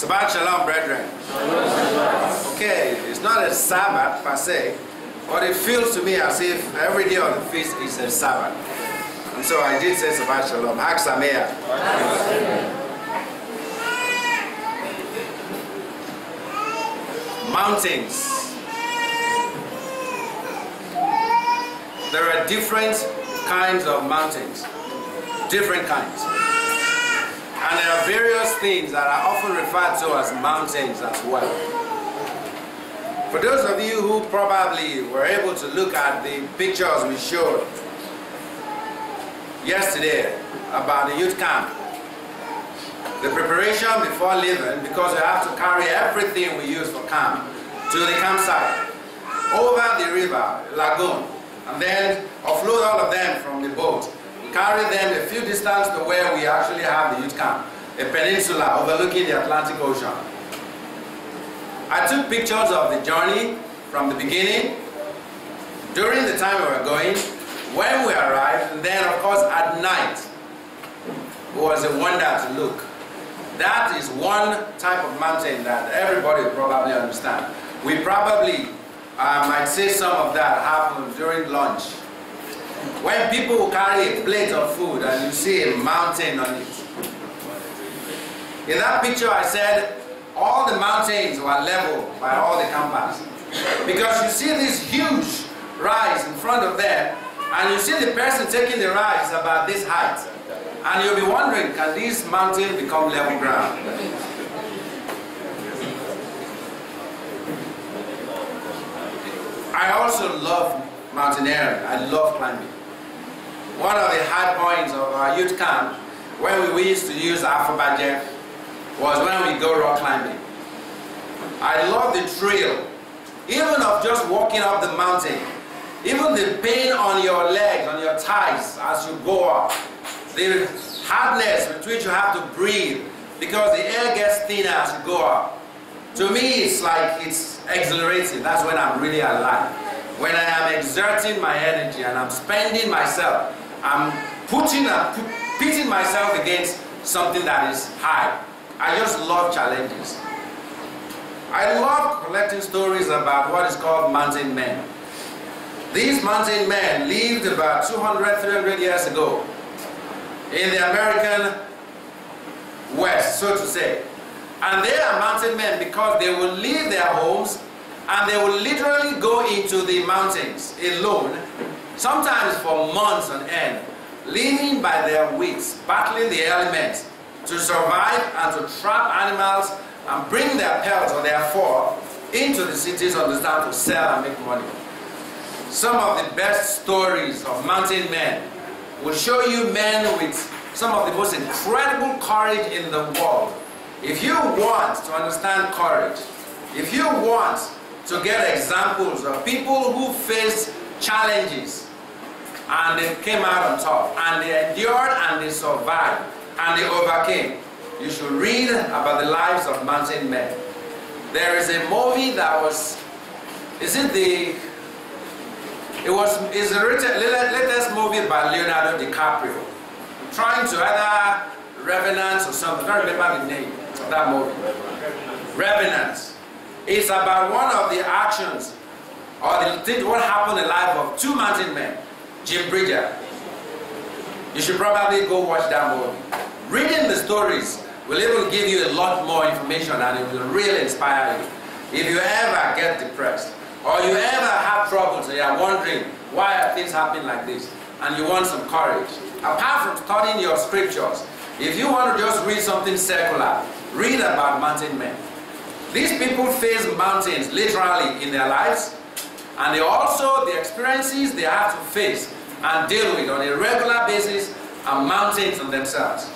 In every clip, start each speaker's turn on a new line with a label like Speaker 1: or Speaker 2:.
Speaker 1: Sabbath Shalom, brethren. Okay, it's not a Sabbath per se, but it feels to me as if every day of the feast is a Sabbath. And so I did say Sabbath Shalom. Chag Sameach. Mountains. There are different kinds of mountains. Different kinds. And there are various things that are often referred to as mountains as well. For those of you who probably were able to look at the pictures we showed yesterday about the youth camp, the preparation before leaving, because we have to carry everything we use for camp to the campsite, over the river, lagoon, and then offload all of them from the boat. Carry them a few distance to where we actually have the youth camp, a peninsula overlooking the Atlantic Ocean. I took pictures of the journey from the beginning, during the time we were going, when we arrived, and then of course at night. It was a wonder to look. That is one type of mountain that everybody will probably understand. We probably uh, might say some of that happened during lunch. When people carry a plate of food and you see a mountain on it. In that picture I said all the mountains were level by all the campers. Because you see this huge rise in front of them and you see the person taking the rise about this height. And you'll be wondering, can this mountain become level ground? I also love mountaineering. I love climbing. One of the high points of our youth camp, when we used to use Afrobajet, was when we go rock climbing. I love the trail, even of just walking up the mountain, even the pain on your legs, on your thighs as you go up, the hardness with which you have to breathe because the air gets thinner as you go up. To me, it's like it's exhilarating. That's when I'm really alive. When I am exerting my energy and I'm spending myself, I'm putting pitting myself against something that is high. I just love challenges. I love collecting stories about what is called mountain men. These mountain men lived about 200, 300 years ago in the American West, so to say. And they are mountain men because they will leave their homes and they will literally go into the mountains alone, sometimes for months on end, living by their wits, battling the elements to survive and to trap animals and bring their pelts or their fur into the cities on the town to sell and make money. Some of the best stories of mountain men will show you men with some of the most incredible courage in the world. If you want to understand courage, if you want to get examples of people who faced challenges and they came out on top and they endured and they survived and they overcame, you should read about the lives of mountain men. There is a movie that was, is it the, it was, is the latest movie by Leonardo DiCaprio. Trying to either Revenant or something, I don't remember the name of that movie. Revenant. It's about one of the actions or the thing, what happened in the life of two mountain men, Jim Bridger. You should probably go watch that movie. Reading the stories will even give you a lot more information and it will really inspire you. If you ever get depressed or you ever have troubles and you are wondering why are things happening like this and you want some courage, apart from studying your scriptures, if you want to just read something secular, read about mountain men. These people face mountains literally in their lives, and they also, the experiences they have to face and deal with on a regular basis are mountains in themselves.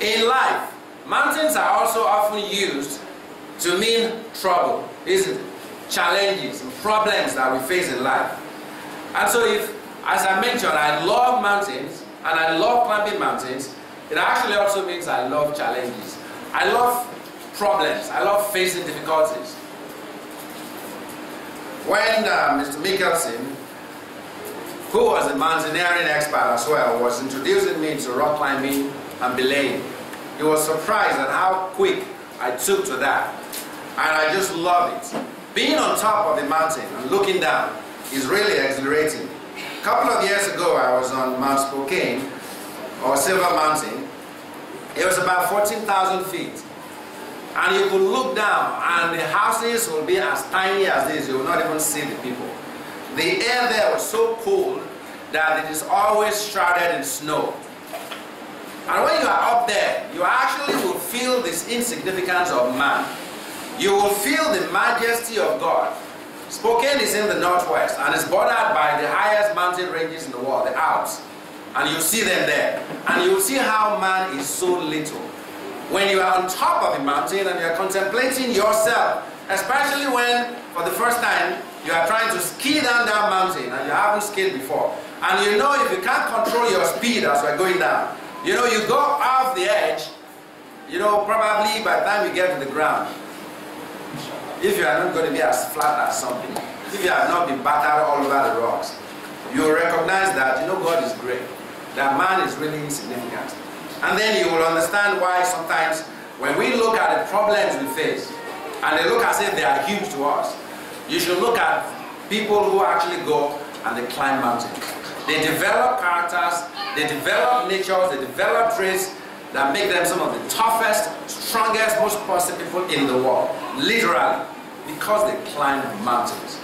Speaker 1: In life, mountains are also often used to mean trouble, isn't it? Challenges and problems that we face in life. And so if, as I mentioned, I love mountains, and I love climbing mountains, it actually also means I love challenges. I love problems. I love facing difficulties. When uh, Mr. Mickelson, who was a mountaineering expert as well, was introducing me to rock climbing and belaying, he was surprised at how quick I took to that. And I just love it. Being on top of the mountain and looking down is really exhilarating. A couple of years ago, I was on Mount Spokane, or Silver Mountain. It was about 14,000 feet. And you could look down, and the houses will be as tiny as this. You will not even see the people. The air there was so cold that it is always shrouded in snow. And when you are up there, you actually will feel this insignificance of man. You will feel the majesty of God. Spokane is in the northwest and is bordered by the highest mountain ranges in the world, the Alps. And you see them there. And you see how man is so little. When you are on top of a mountain and you are contemplating yourself, especially when, for the first time, you are trying to ski down that mountain and you haven't skied before. And you know if you can't control your speed as you're going down, you know, you go off the edge, you know, probably by the time you get to the ground, if you are not going to be as flat as something, if you have not been battered all over the rocks, you will recognize that, you know, God is great. That man is really insignificant. And then you will understand why sometimes when we look at the problems we face, and they look as if they are huge to us, you should look at people who actually go and they climb mountains. They develop characters, they develop natures, they develop traits that make them some of the toughest, strongest, most positive people in the world. Literally. Because they climb mountains.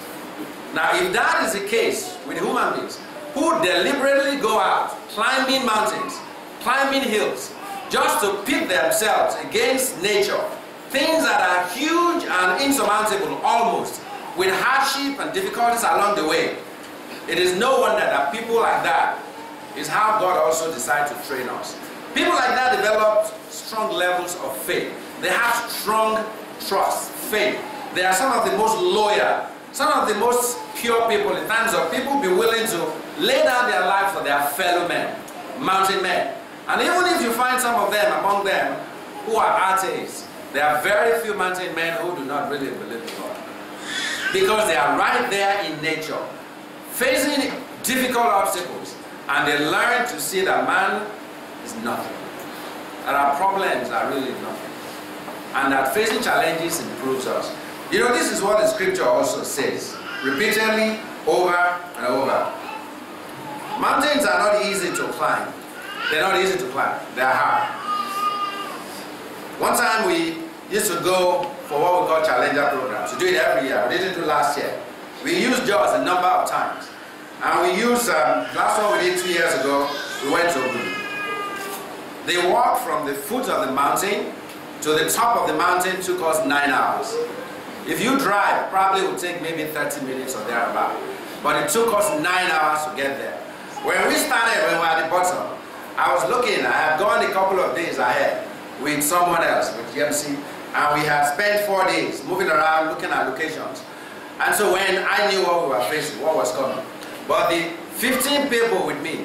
Speaker 1: Now, if that is the case with human beings who deliberately go out climbing mountains, climbing hills, just to pit themselves against nature, things that are huge and insurmountable almost, with hardship and difficulties along the way, it is no wonder that people like that is how God also decided to train us. People like that develop strong levels of faith. They have strong trust, faith. They are some of the most loyal, some of the most pure people in terms of people be willing to lay down their life for their fellow men, mountain men. And even if you find some of them among them who are atheists, there are very few mountain men who do not really believe in God. Because they are right there in nature, facing difficult obstacles, and they learn to see that man is nothing. That our problems are really nothing. And that facing challenges improves us. You know, this is what the scripture also says, repeatedly, over and over. Mountains are not easy to climb. They're not easy to climb. They're hard. One time we used to go for what we call Challenger programs. We do it every year. We didn't do last year. We used Jos a number of times. And we used, um, last one we did two years ago, we went to Ogun. They walked from the foot of the mountain to the top of the mountain took us nine hours. If you drive, probably it would take maybe 30 minutes or thereabout. But it took us nine hours to get there. When we started, when we were at the bottom, I was looking, I had gone a couple of days ahead with someone else, with GMC, and we had spent four days moving around, looking at locations. And so when I knew what we were facing, what was coming, but the 15 people with me,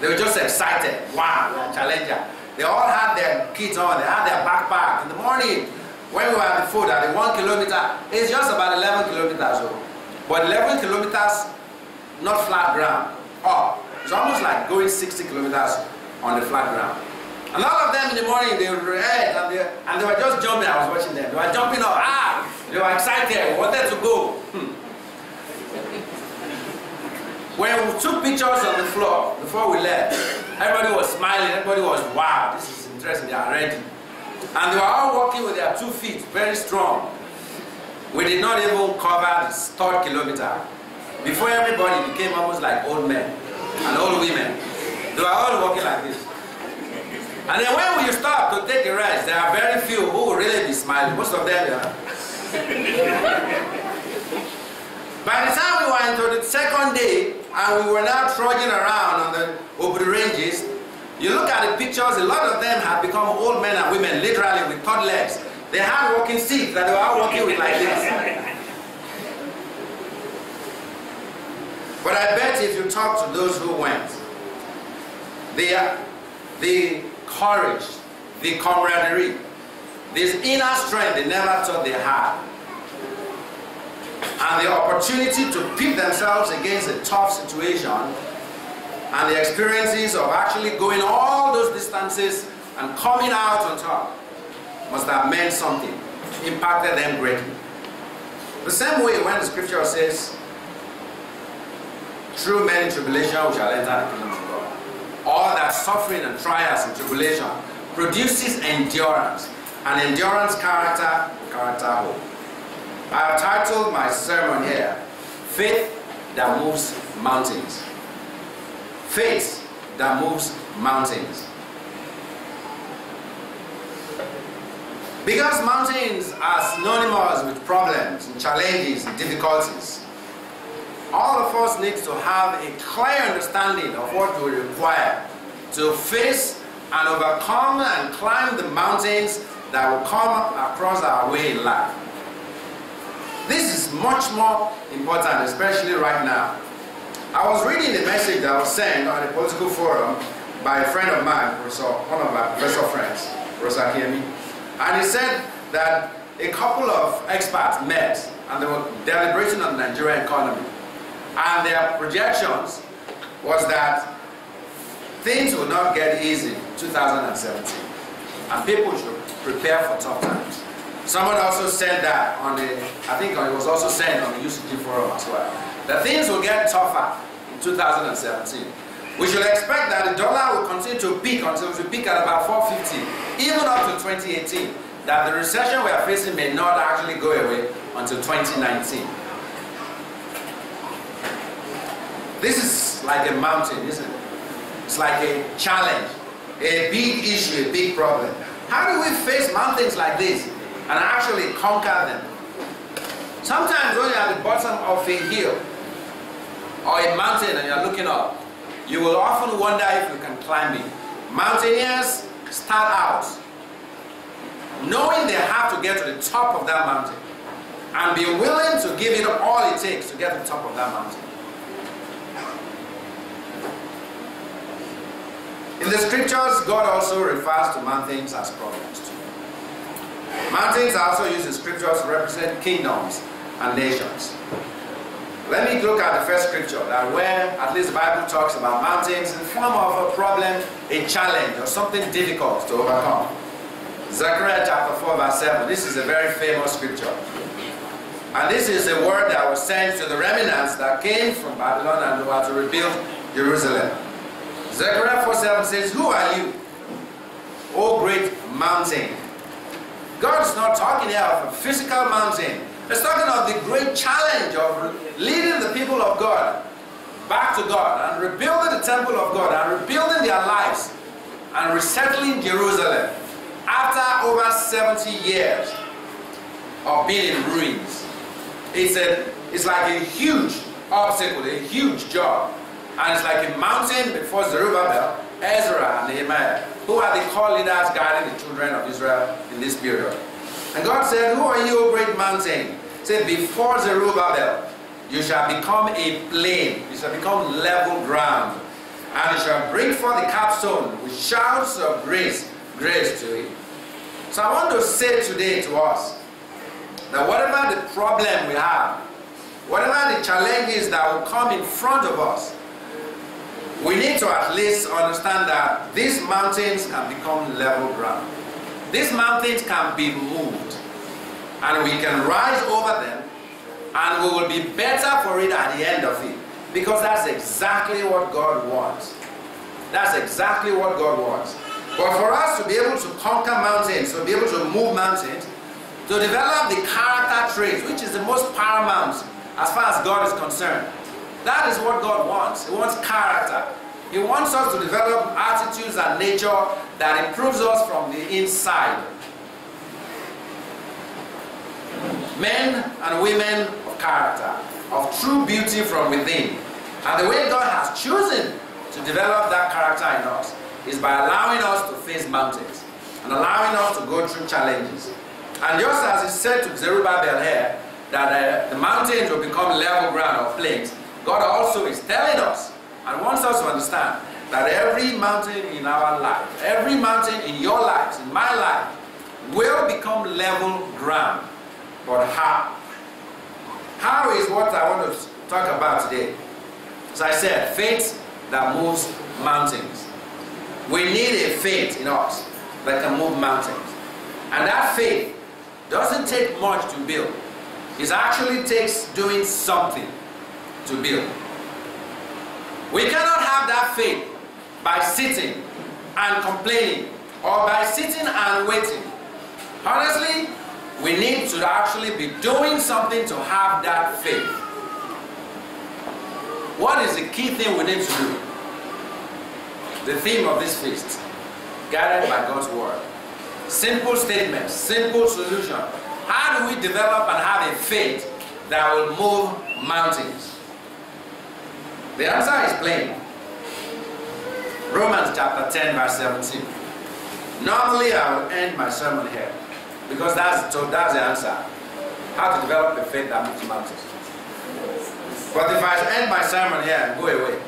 Speaker 1: they were just excited. Wow, we're a challenger. They all had their kits on, they had their backpack. In the morning, when we were at the food at the one kilometer, it's just about 11 kilometers old. But 11 kilometers, not flat ground, up. It's almost like going 60 kilometers on the flat ground. And all of them in the morning, they were and they, and they were just jumping. I was watching them. They were jumping up. Ah, they were excited, wanted to go. Hmm. When we took pictures on the floor before we left, everybody was smiling, everybody was, wow, this is interesting, they are ready. And they were all walking with their two feet, very strong. We did not even cover the third kilometer. Before everybody became almost like old men and old women. They were all walking like this. And then when we stop to take a rest, there are very few who will really be smiling. Most of them, are. By the time we were into the second day, and we were now trudging around on the over the ranges, you look at the pictures, a lot of them have become old men and women, literally with third legs. They had walking sticks that they were all walking with like this. But I bet if you talk to those who went, the, the courage, the camaraderie, this inner strength they never thought they had, and the opportunity to pit themselves against a tough situation and the experiences of actually going all those distances and coming out on top must have meant something, impacted them greatly. The same way when the scripture says, through many tribulation we shall enter the kingdom of God. All that suffering and trials and tribulation produces endurance. And endurance character, character hope. I have titled my sermon here, Faith that Moves Mountains. Faith that moves mountains. Because mountains are synonymous with problems and challenges and difficulties, all of us need to have a clear understanding of what we require to face and overcome and climb the mountains that will come across our way in life. This is much more important, especially right now. I was reading a message that was sent on a political forum by a friend of mine, Professor, one of my professor friends, Professor Kiemi, and he said that a couple of experts met and they were deliberating on the Nigerian economy. And their projections was that things will not get easy in 2017. And people should prepare for tough times. Someone also said that on the, I think it was also said on the UCG forum as well, that things will get tougher in 2017. We should expect that the dollar will continue to peak until will peak at about 450, even up to 2018. That the recession we are facing may not actually go away until 2019. This is like a mountain, isn't it? It's like a challenge, a big issue, a big problem. How do we face mountains like this and actually conquer them? Sometimes when you're at the bottom of a hill or a mountain and you're looking up, you will often wonder if you can climb it. Mountaineers start out knowing they have to get to the top of that mountain and be willing to give it all it takes to get to the top of that mountain. In the scriptures, God also refers to mountains as problems too. Mountains are also used in scriptures to represent kingdoms and nations. Let me look at the first scripture that where at least the Bible talks about mountains in the form of a problem, a challenge, or something difficult to overcome. Zechariah chapter 4 verse 7. This is a very famous scripture. And this is a word that was sent to the remnants that came from Babylon and were to rebuild Jerusalem. Zechariah 4 7 says, Who are you, O great mountain? God's not talking here of a physical mountain. He's talking of the great challenge of leading the people of God back to God and rebuilding the temple of God and rebuilding their lives and resettling Jerusalem after over 70 years of being in ruins. It's, a, it's like a huge obstacle, a huge job. And it's like a mountain before Zerubbabel, Ezra, and Nehemiah, who are the core leaders guiding the children of Israel in this period. And God said, Who are you, great mountain? He said, Before Zerubbabel, you shall become a plain, you shall become level ground, and you shall bring forth the capstone with shouts of grace, grace to it. So I want to say today to us that whatever the problem we have, whatever the challenges that will come in front of us, we need to at least understand that these mountains can become level ground. These mountains can be moved and we can rise over them and we will be better for it at the end of it because that's exactly what God wants. That's exactly what God wants. But for us to be able to conquer mountains, to be able to move mountains, to develop the character traits, which is the most paramount as far as God is concerned, that is what God wants. He wants character. He wants us to develop attitudes and nature that improves us from the inside. Men and women of character, of true beauty from within. And the way God has chosen to develop that character in us is by allowing us to face mountains and allowing us to go through challenges. And just as he said to Zerubbabel here, that uh, the mountains will become level ground or plains, God also is telling us and wants us to understand that every mountain in our life, every mountain in your lives, in my life, will become level ground. But how? How is what I want to talk about today. As I said, faith that moves mountains. We need a faith in us that can move mountains. And that faith doesn't take much to build. It actually takes doing something to build. We cannot have that faith by sitting and complaining or by sitting and waiting. Honestly, we need to actually be doing something to have that faith. What is the key thing we need to do? The theme of this feast, guided by God's word. Simple statements, simple solution. How do we develop and have a faith that will move mountains? The answer is plain. Romans chapter 10, verse 17. Normally, I will end my sermon here because that's, so that's the answer. How to develop a faith that moves. But if I end my sermon here and go away,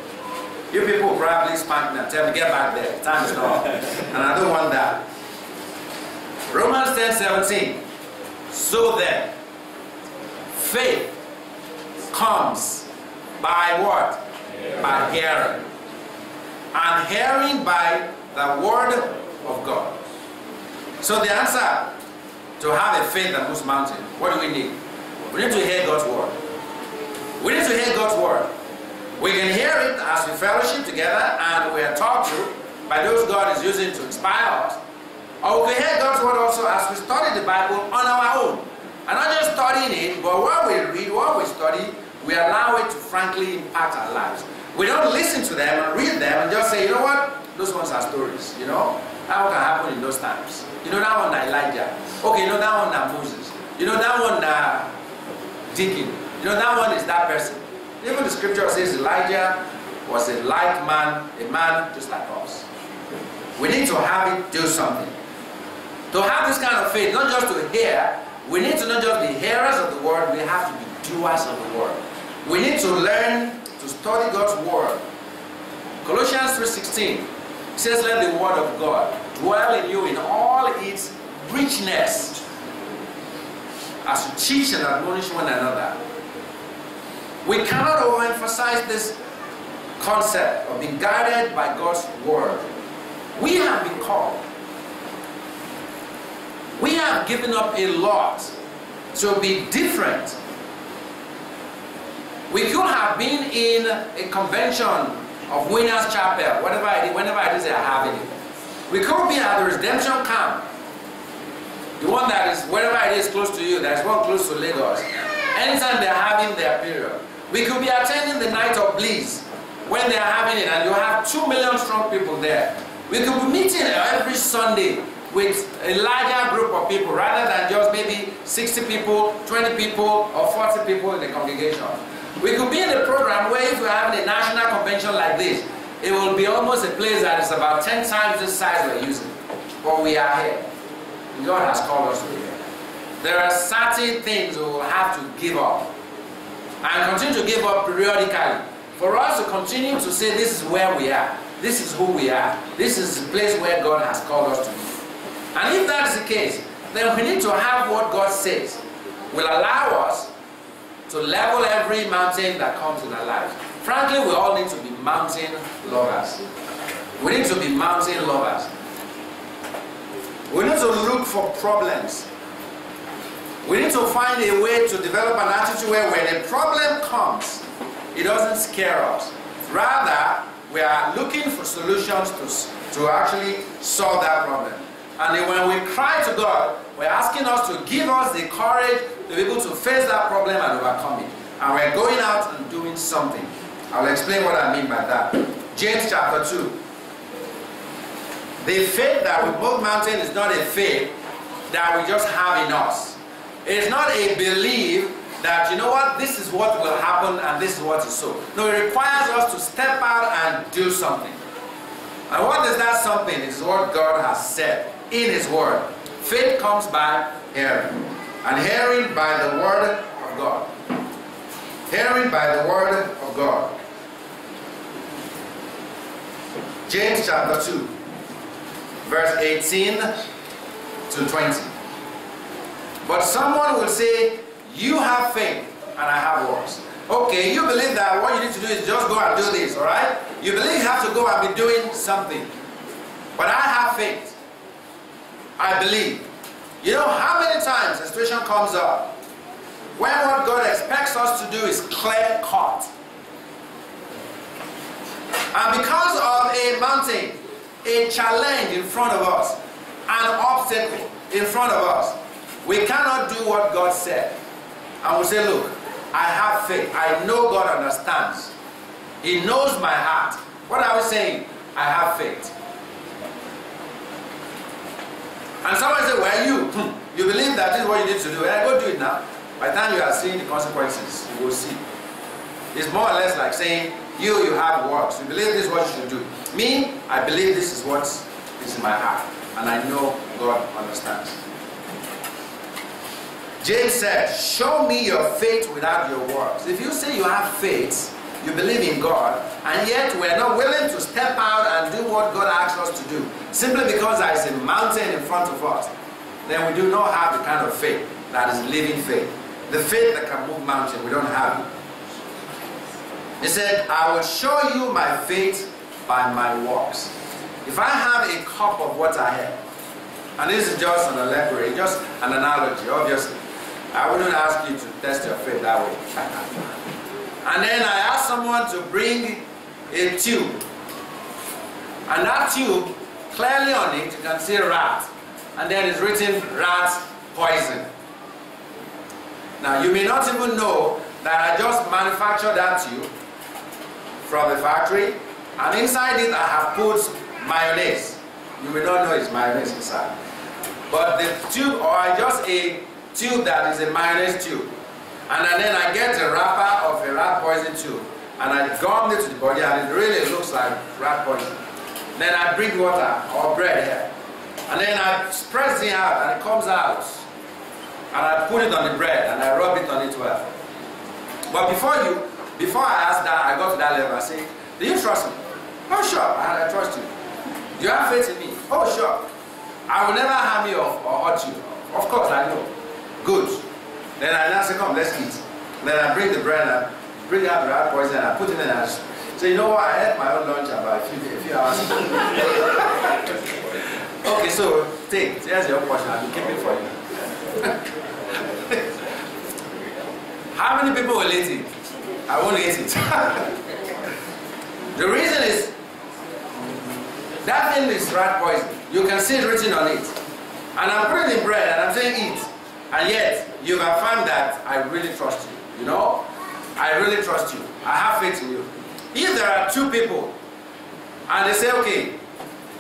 Speaker 1: you people probably spank me and tell me, get back there. Time is not. and I don't want that. Romans 10 17. So then, faith comes by what? By hearing. And hearing by the word of God. So the answer to have a faith that moves mountains, what do we need? We need to hear God's word. We need to hear God's word. We can hear it as we fellowship together and we are taught to by those God is using to inspire us. Or we can hear God's word also as we study the Bible on our own. And not just studying it, but what we read, what we study, we allow it to frankly impact our lives. We don't listen to them and read them and just say, you know what? Those ones are stories, you know? That can happen in those times. You know that one that Elijah. Okay, you know that one that Moses. You know that one that Deacon. You know that one is that person. Even the scripture says Elijah was a like man, a man just like us. We need to have it do something. To have this kind of faith, not just to hear, we need to not just be hearers of the word, we have to be doers of the word. We need to learn to study God's word. Colossians 3.16 says, Let the word of God dwell in you in all its richness as you teach and admonish one another. We cannot overemphasize this concept of being guided by God's word. We have been called. We have given up a lot to be different. We could have been in a convention of Winners Chapel, whatever it is, whenever it is they are having it. We could be at the redemption camp. The one that is, wherever it is close to you, there's one close to Lagos. Anytime they're having their period. We could be attending the night of bliss when they're having it and you have two million strong people there. We could be meeting every Sunday with a larger group of people rather than just maybe 60 people, 20 people, or 40 people in the congregation. We could be in a program where if we're having a national convention like this, it will be almost a place that is about 10 times the size we're using. But we are here. God has called us to be here. There are certain things we will have to give up. And continue to give up periodically. For us to continue to say this is where we are. This is who we are. This is the place where God has called us to be. And if that is the case, then we need to have what God says will allow us to level every mountain that comes in our lives. Frankly, we all need to be mountain lovers. We need to be mountain lovers. We need to look for problems. We need to find a way to develop an attitude where when a problem comes, it doesn't scare us. Rather, we are looking for solutions to, to actually solve that problem. And when we cry to God, we're asking us to give us the courage to be able to face that problem and overcome it. And we're going out and doing something. I'll explain what I mean by that. James chapter 2. The faith that we move mountain is not a faith that we just have in us. It's not a belief that, you know what, this is what will happen and this is what is so. No, it requires us to step out and do something. And what is that something? Is what God has said in His Word. Faith comes by hearing, and hearing by the Word of God. Hearing by the Word of God. James chapter 2, verse 18 to 20. But someone will say, You have faith, and I have works. Okay, you believe that what you need to do is just go and do this, alright? You believe you have to go and be doing something. But I have faith. I believe. You know how many times a situation comes up when what God expects us to do is clear cut. And because of a mountain, a challenge in front of us, an obstacle in front of us, we cannot do what God said. And we say, look, I have faith. I know God understands. He knows my heart. What are we saying? I have faith. And someone say, well, you, hmm, you believe that is what you need to do. Well, go do it now. By the time you are seeing the consequences, you will see. It's more or less like saying, you, you have works. You believe this is what you should do. Me, I believe this is what is in my heart. And I know God understands. James said, show me your faith without your works. If you say you have faith, you believe in God, and yet we're not willing to step out and do what God asks us to do, simply because there is a mountain in front of us, then we do not have the kind of faith that is living faith. The faith that can move mountains, we don't have it. He said, I will show you my faith by my works. If I have a cup of water here, and this is just an allegory, just an analogy, obviously. I wouldn't ask you to test your faith that way. and then I ask someone to bring a tube. And that tube, clearly on it, you can see rat. And then it's written rat poison. Now you may not even know that I just manufactured that tube from the factory and inside it I have put mayonnaise. You may not know it's mayonnaise inside. But the tube or just a tube that is a mayonnaise tube. And then I get a wrapper of a rat poison tube and I gum it to the body and it really looks like rat poison. Then I bring water or bread here. And then I press it out and it comes out and I put it on the bread and I rub it on it well. But before you, before I asked that, I got to that level, I say, do you trust me? Oh sure, I, trust you. Do you have faith in me? Oh sure. I will never harm you or hurt you. Of course I know. Good. Then I now say, come, let's eat. Then I bring the bread I bring out the rat poison and I put it in and say, you know what, I had my own lunch about a few, a few hours ago. okay, so take, here's your portion, I'll be keeping for you. How many people will eat it? I won't eat it. the reason is that thing is rat poison. You can see it written on it. And I'm putting in bread and I'm saying eat. And yet, you have found that I really trust you. You know? I really trust you. I have faith in you. If there are two people and they say, okay,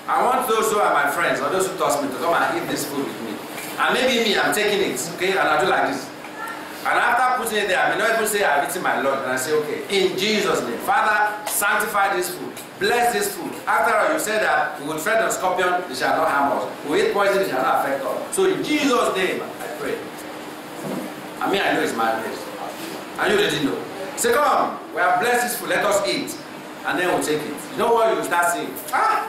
Speaker 1: I want those who are my friends or those who trust me to come and eat this food with me. And maybe me, I'm taking it, okay, and I do like this. And after putting it there, I may not even say I've eaten my Lord. And I say, okay, in Jesus' name. Father, sanctify this food. Bless this food. After all, you said that we will tread on scorpion, they shall not harm us. We eat poison, it shall not affect us. So in Jesus' name, pray. I mean, I know it's my place. And you didn't know. Say, come, we have blessed this food, let us eat. And then we'll take it. You know what you start saying? Ah!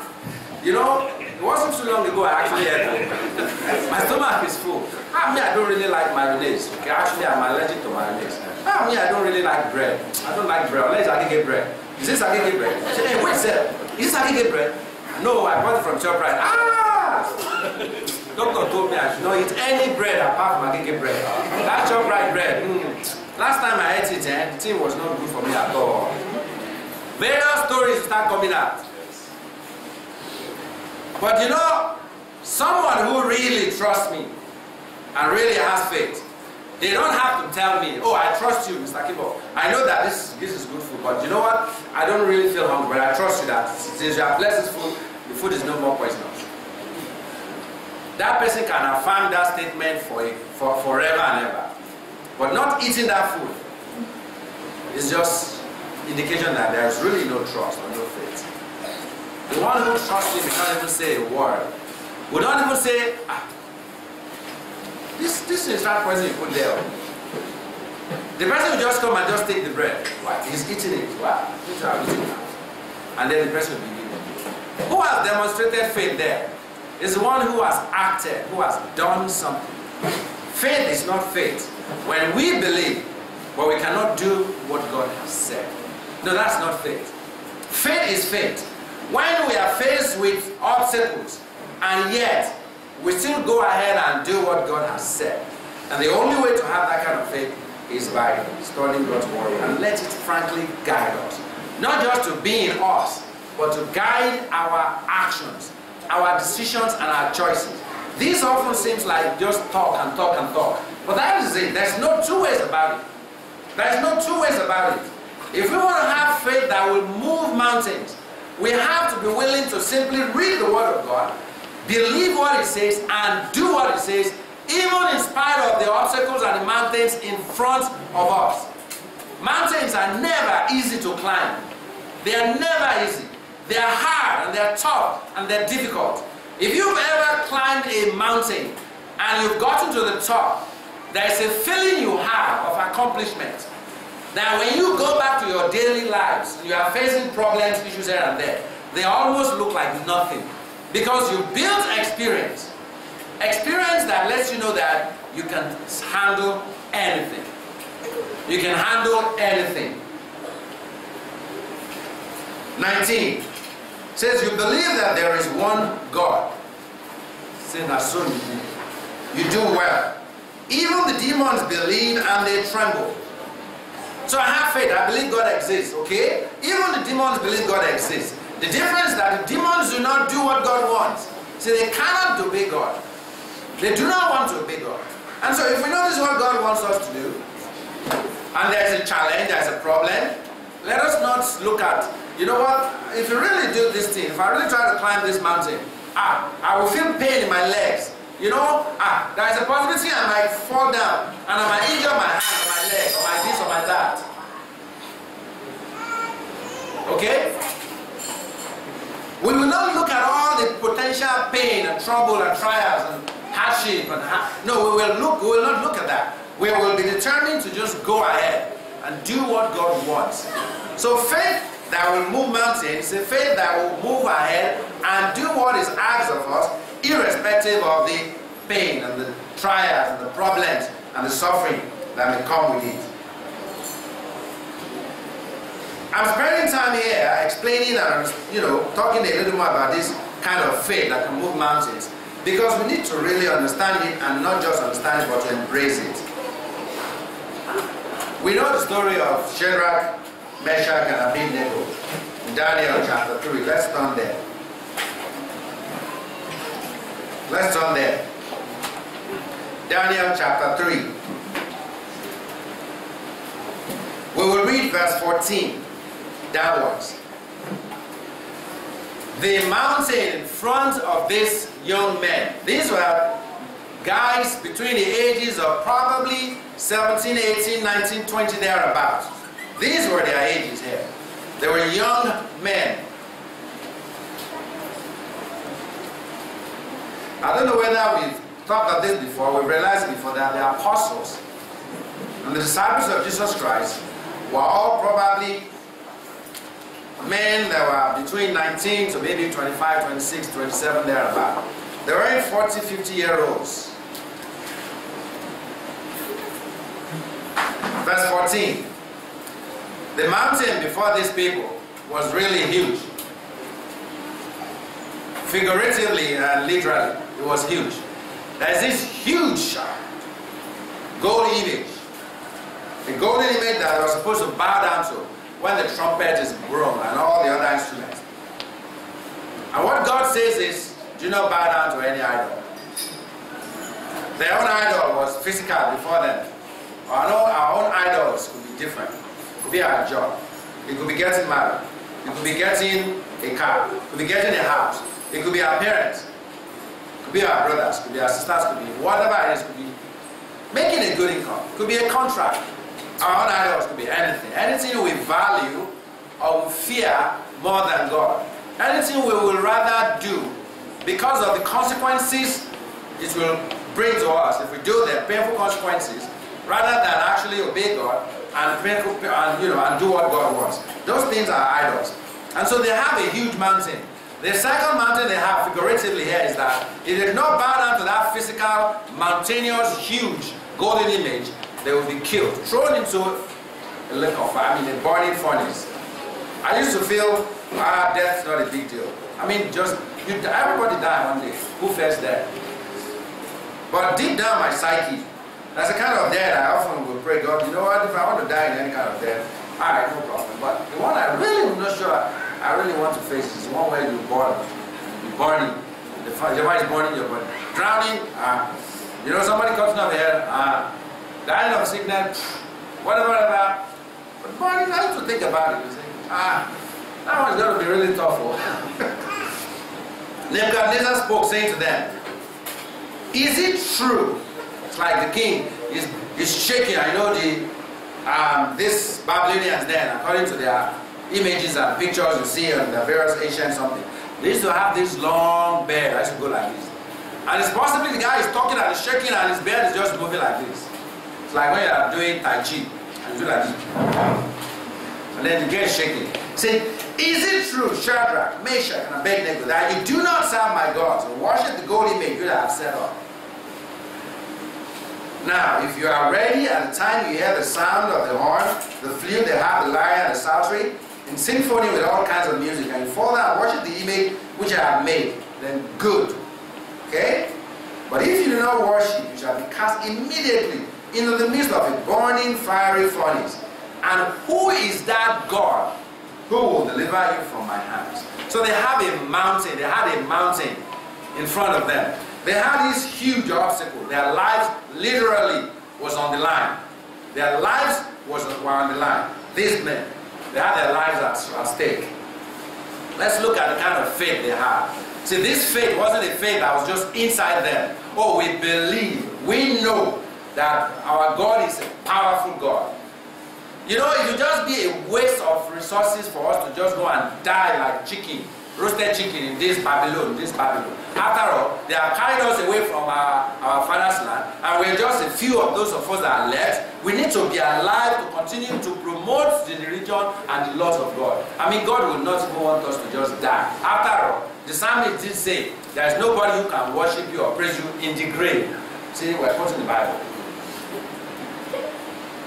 Speaker 1: You know, it wasn't too long ago I actually had My stomach is full. Ah, me, I don't really like mayonnaise. Okay, actually, I'm allergic to mayonnaise. Ah, me, I don't really like bread. I don't like bread. Unless I can get bread. Is this Agege bread? I hey, wait, sir. Is this Agege bread? No, I bought it from ShopRite. Ah! Doctor told me I should not eat any bread apart from Agege bread. That ShopRite bread. Mm. Last time I ate it, eh, the thing was not good for me at all. Various stories start coming out. But you know, someone who really trusts me and really has faith, they don't have to tell me, oh, I trust you, Mr. Akinbo. I know that this, this is good food, but you know what? I don't really feel hungry, but I trust you that since you have blessed food, the food is no more poisonous. That person can affirm that statement for, for forever and ever. But not eating that food is just indication that there is really no trust or no faith. The one who trusts me will not even say a word. We don't even say, ah, this, this is that poison you put there. The person will just come and just take the bread. What? He's eating it. Wow. And then the person will eating Who has demonstrated faith there? Is the one who has acted, who has done something. Faith is not faith. When we believe, but we cannot do what God has said. No, that's not faith. Faith is faith. When we are faced with obstacles, and yet we still go ahead and do what God has said. And the only way to have that kind of faith is by studying God's word and let it frankly guide us. Not just to be in us, but to guide our actions, our decisions, and our choices. This often seems like just talk and talk and talk. But that is it. There's no two ways about it. There's no two ways about it. If we want to have faith that will move mountains, we have to be willing to simply read the Word of God, believe what it says, and do what it says, even in spite of the obstacles and the mountains in front of us. Mountains are never easy to climb. They are never easy. They are hard and they're tough and they're difficult. If you've ever climbed a mountain and you've gotten to the top, there's a feeling you have of accomplishment. Now, when you go back to your daily lives, and you are facing problems, issues here and there, they almost look like nothing. Because you build experience. Experience that lets you know that you can handle anything. You can handle anything. 19 says you believe that there is one God. That you do well. Even the demons believe and they tremble. So I have faith. I believe God exists. Okay? Even the demons believe God exists. The difference is that the demons do not do what God wants. See, they cannot obey God. They do not want to obey God. And so if we know this is what God wants us to do, and there's a challenge, there's a problem, let us not look at, you know what, if you really do this thing, if I really try to climb this mountain, ah, I will feel pain in my legs. You know, ah, there is a possibility I might fall down and I might injure my hand or my leg or my this or my that. Okay? We will not look at all the potential pain and trouble and trials and hardship and ha no, we will look. We will not look at that. We will be determined to just go ahead and do what God wants. So faith that will move mountains, a faith that will move ahead and do what is asked of us, irrespective of the pain and the trials and the problems and the suffering that may come with it. I'm spending time here explaining and you know talking a little more about this kind of faith that can move mountains because we need to really understand it and not just understand it but to embrace it. We know the story of Shadrach, Meshach, and Abednego in Daniel chapter 3. Let's turn there. Let's turn there. Daniel chapter 3. We will read verse 14 downwards. The mountain in front of these young men, these were guys between the ages of probably 17, 18, 19, 20, thereabouts. These were their ages here. They were young men. I don't know whether we've talked about this before, we've realized before that the apostles and the disciples of Jesus Christ were all probably men that were between 19 to maybe 25, 26, 27, thereabout. They were 40, 50 year olds. Verse 14. The mountain before these people was really huge. Figuratively and literally, it was huge. There's this huge uh, gold image. The golden image that I was supposed to bow down to when the trumpet is blown and all the other instruments. And what God says is, do not bow down to any idol. Their own idol was physical before them. Our own, our own idols could be different. Be our job. It could be getting married. It could be getting a car. It could be getting a house. It could be our parents. It could be our brothers. It could be our sisters. It could be whatever it is. It could be making a good income. It could be a contract. Our own idols could be anything. Anything we value or we fear more than God. Anything we will rather do because of the consequences it will bring to us if we do the painful consequences rather than actually obey God and, and, you know, and do what God wants. Those things are idols. And so they have a huge mountain. The second mountain they have figuratively here is that if they do not bow down to that physical, mountainous, huge golden image, they will be killed, thrown into a lake of fire, I mean a burning furnace. I used to feel, ah, death's not a big deal. I mean, just, you, everybody die one day. Who first died? But deep down my psyche, that's the kind of death I often would pray, God, you know what, if I want to die in any kind of death, all right, no problem. But the one I really am not sure I really want to face is the one where you're born, you're burning. The your is burning your body. Drowning, uh, you know, somebody comes the head, uh, dying of sickness, whatever, whatever. But burning, I have to think about it. You say, ah, that one's going to be really tough. Oh. Nebuchadnezzar spoke, saying to them, Is it true? Like the king is, is shaking. I know the um, this Babylonians then, according to their images and pictures you see on the various ancient something, they used to have this long beard. I to go like this. And it's possibly the guy is talking and he's shaking and his beard is just moving like this. It's like when you are doing Tai Chi and you do like this. And then the guy is shaking. Say, is it true, Shadrach, Meshach, and Abednego, that you do not serve my gods and worship the golden image that I have set up? Now, if you are ready at the time you hear the sound of the horn, the flute, the harp, the lyre, and the psaltery, in symphony with all kinds of music, and you fall down and worship the image which I have made, then good. Okay? But if you do not worship, you shall be cast immediately into the midst of a burning fiery furnace. And who is that God who will deliver you from my hands? So they have a mountain, they had a mountain in front of them. They had this huge obstacle. Their lives literally was on the line. Their lives was, were on the line. These men, they had their lives at, at stake. Let's look at the kind of faith they had. See, this faith wasn't a faith that was just inside them. Oh, we believe, we know that our God is a powerful God. You know, it would just be a waste of resources for us to just go and die like chicken roasted chicken in this Babylon, this Babylon. After all, they have carried us away from our, our father's land, and we're just a few of those of us that are left. We need to be alive to continue to promote the religion and the laws of God. I mean, God will not even want us to just die. After all, the psalmist did say, there is nobody who can worship you or praise you in the grave. See, we're quoting the Bible.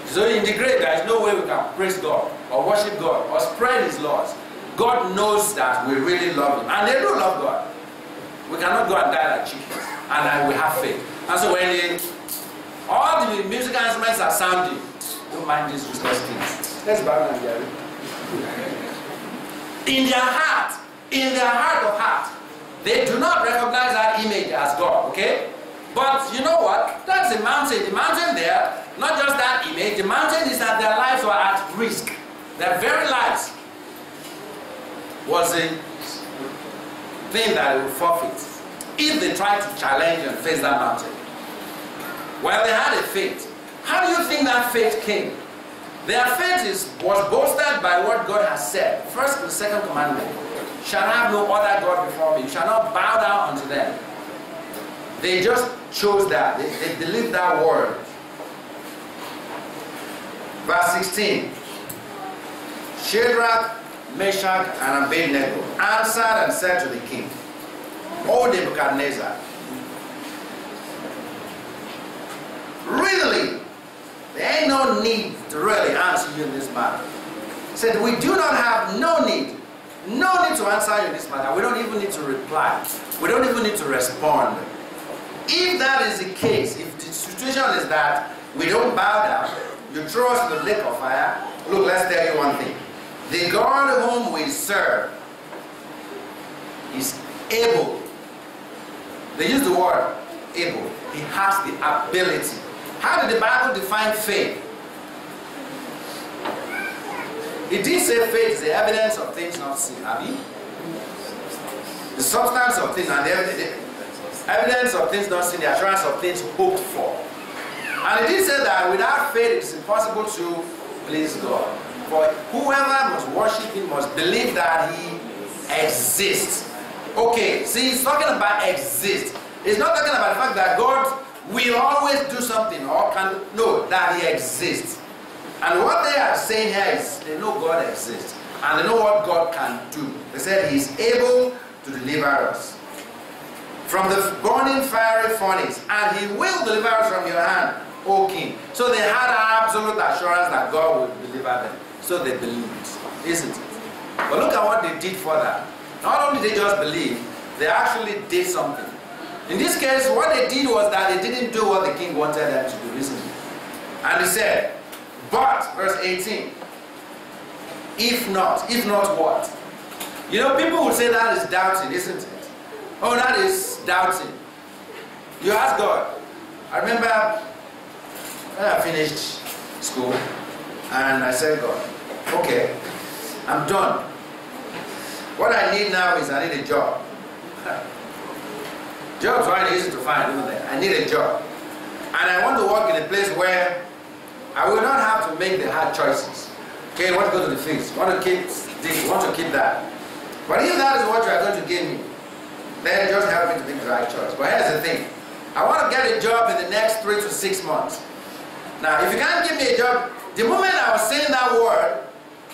Speaker 1: So in the grave, there is no way we can praise God or worship God or spread His laws. God knows that we really love Him. And they do love God. We cannot go and die like chickens. And I will have faith. And so when all the musical instruments are sounding, don't mind these useless things. Let's bow down, Jerry. In their heart, in their heart of heart, they do not recognize that image as God, okay? But you know what? That's the mountain. The mountain there, not just that image, the mountain is that their lives were at risk. Their very lives was a thing that they would forfeit if they tried to challenge and face that mountain. Well, they had a faith. How do you think that faith came? Their faith is, was bolstered by what God has said. First and second commandment. Shall have no other God before me. You shall not bow down unto them. They just chose that. They, they believed that word. Verse 16. Shadrach, Meshach, and Abednego answered and said to the king, O Nebuchadnezzar, really, there ain't no need to really answer you in this matter. Said, we do not have no need, no need to answer you in this matter. We don't even need to reply. We don't even need to respond. If that is the case, if the situation is that we don't bow down, you throw us in the lake of fire, look, let's tell you one thing. The God whom we serve is able. They use the word able. He has the ability. How did the Bible define faith? It did say faith is the evidence of things not seen. Have you? The substance of things and the evidence of things not seen, the assurance of things hoped for. And it did say that without faith it is impossible to please God. For whoever must worship him must believe that he exists. Okay, see, he's talking about exist. He's not talking about the fact that God will always do something or can, no, that he exists. And what they are saying here is they know God exists and they know what God can do. They said he's able to deliver us from the burning fiery furnace and he will deliver us from your hand, O king. So they had absolute assurance that God would deliver them. So they believed, isn't it? But look at what they did for that. Not only they just believe, they actually did something. In this case, what they did was that they didn't do what the king wanted them to do. Listen. And he said, but, verse 18, if not, if not what? You know, people will say that is doubting, isn't it? Oh, that is doubting. You ask God. I remember when I finished school and I said, God, okay, I'm done. What I need now is I need a job. Jobs are easy to find, isn't it? I need a job. And I want to work in a place where I will not have to make the hard choices. Okay, I want to go to the fields. Want to keep this, want to keep that. But if that is what you are going to give me, then just help me to make the right choice. But here's the thing. I want to get a job in the next three to six months. Now, if you can't give me a job, the moment I was saying that word,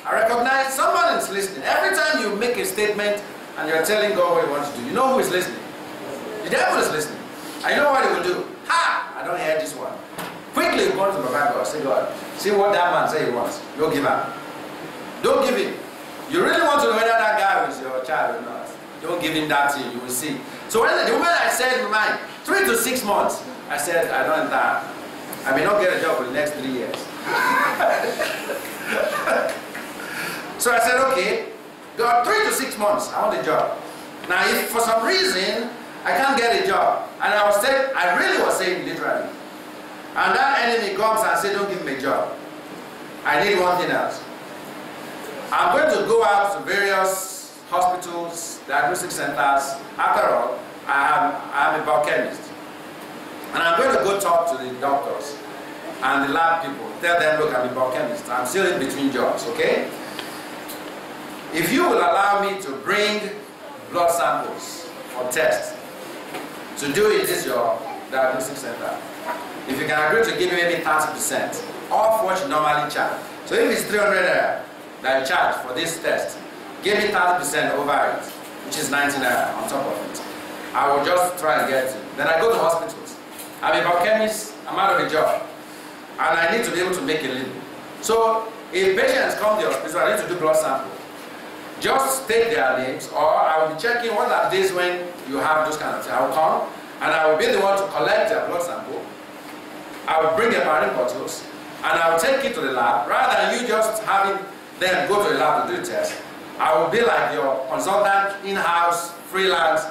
Speaker 1: I recognize someone is listening. Every time you make a statement and you're telling God what you want to do, you know who is listening. The devil is listening. I know what he will do. Ha! I don't hear this one. Quickly go to the Bible say, God, see what that man say he wants. Don't give up. Don't give him. You really want to know whether that guy is your child or not. Don't give him that thing, you will see. So when the moment I said in mind, three to six months, I said, I don't that. I may not get a job for the next three years. so I said, okay, God, three to six months, I want a job. Now, if for some reason I can't get a job, and I was saying, I really was saying literally, and that enemy comes and says, don't give me a job. I need one thing else. I'm going to go out to various hospitals, diagnostic centers. After all, I am, I am a biochemist. And I'm going to go talk to the doctors and the lab people. Tell them, look, I'm a biochemist. I'm still in between jobs, okay? If you will allow me to bring blood samples for tests, to do it is your diagnostic center. If you can agree to give me maybe 30% of what you normally charge. So if it's 300 naira that you charge for this test, give me 30% over it, which is 19 naira on top of it. I will just try and get it. Then I go to hospitals. I'm a biochemist, I'm out of a job. And I need to be able to make a living. So if patients come to the hospital, I need to do blood sample. Just state their names, or I will be checking what are days when you have those kind of things. I will come, and I will be the one to collect their blood sample. I will bring their marine bottles, and I will take it to the lab. Rather than you just having them go to the lab to do the test, I will be like your consultant, in-house, freelance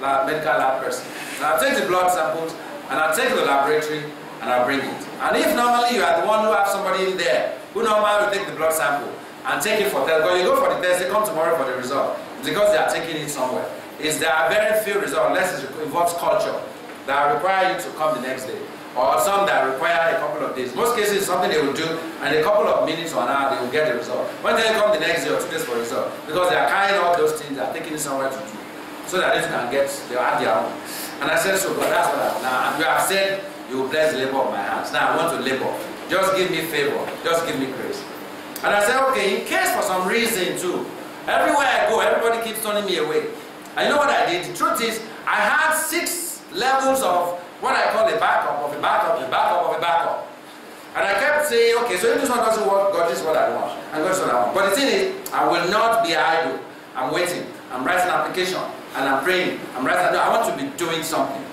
Speaker 1: lab, medical lab person. And I'll take the blood samples, and I'll take it to the laboratory, and I'll bring it. And if normally you are the one who have somebody in there who normally will take the blood sample and take it for test, but you go for the test, they come tomorrow for the result because they are taking it somewhere. Is there are very few results unless it involves culture that require you to come the next day. Or some that require a couple of days. Most cases, something they will do, and a couple of minutes or an hour, they will get the result. When they come the next day or two days for result, because they are carrying all those things, they are taking it somewhere to do, so that they can get, they will have their own. And I said, so God, that's what I, now, and you have said, you will bless the labor of my hands. Now I want to labor. Just give me favor. Just give me grace. And I said, okay, in case for some reason too, everywhere I go, everybody keeps turning me away. And you know what I did? The truth is, I had six levels of what I call a backup of a backup, a backup of a backup. And I kept saying, okay, so if this one doesn't work, God, this is what I want. And God is what I want. But the thing is, I will not be idle. I'm waiting. I'm writing an application. And I'm praying. I'm writing. No, I want to be doing something.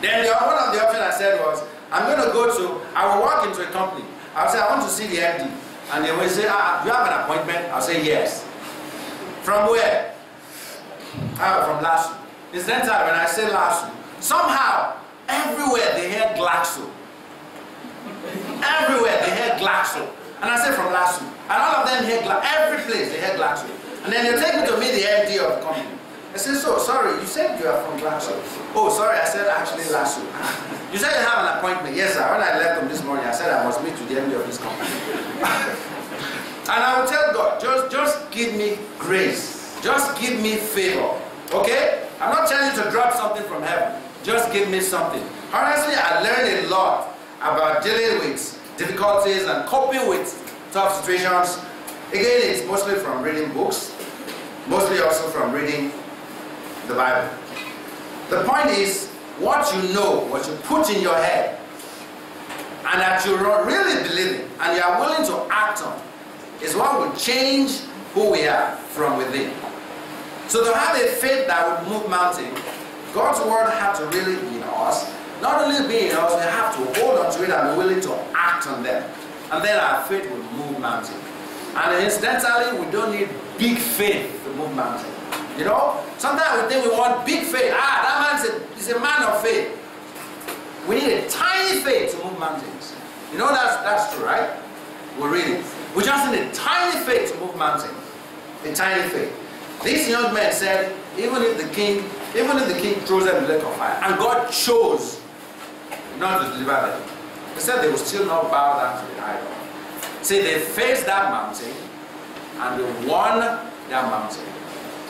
Speaker 1: Then the, one of the options I said was, I'm going to go to, I will walk into a company. I'll say, I want to see the MD. And they will say, ah, do you have an appointment? I'll say, yes. From where? Ah, from last week. Incidentally, when I say last somehow, everywhere they hear Glaxo. Everywhere they hear Glaxo. And I say from week. And all of them hear Glaxo. Every place they hear Glaxo. And then they take me to meet the MD of the company. I said, so, sorry, you said you are from Glaxo. Oh, sorry, I said actually week. You said you have an appointment. Yes, sir. When I left them this morning, I said I must meet with the MD of this company. and I will tell God, just, just give me grace. Just give me favor. Okay? I'm not telling you to drop something from heaven. Just give me something. Honestly, I learned a lot about dealing with difficulties and coping with tough situations. Again, it's mostly from reading books, mostly also from reading the Bible. The point is, what you know, what you put in your head, and that you really believe in, and you are willing to act on, is what will change who we are from within. So to have a faith that would move mountains, God's word had to really be in us. Not only be in us, we have to hold on to it and be willing to act on them. And then our faith will move mountains. And incidentally, we don't need big faith to move mountains. You know, sometimes we think we want big faith. Ah, that man's a, is a man of faith. We need a tiny faith to move mountains. You know that's that's true, right? We're reading. We just need a tiny faith to move mountains. A tiny faith. This young man said, even if the king, even if the king throws them in the lake of fire, and God chose not to deliver them, he said they will still not bow down to the idol. See, they faced that mountain and they won that mountain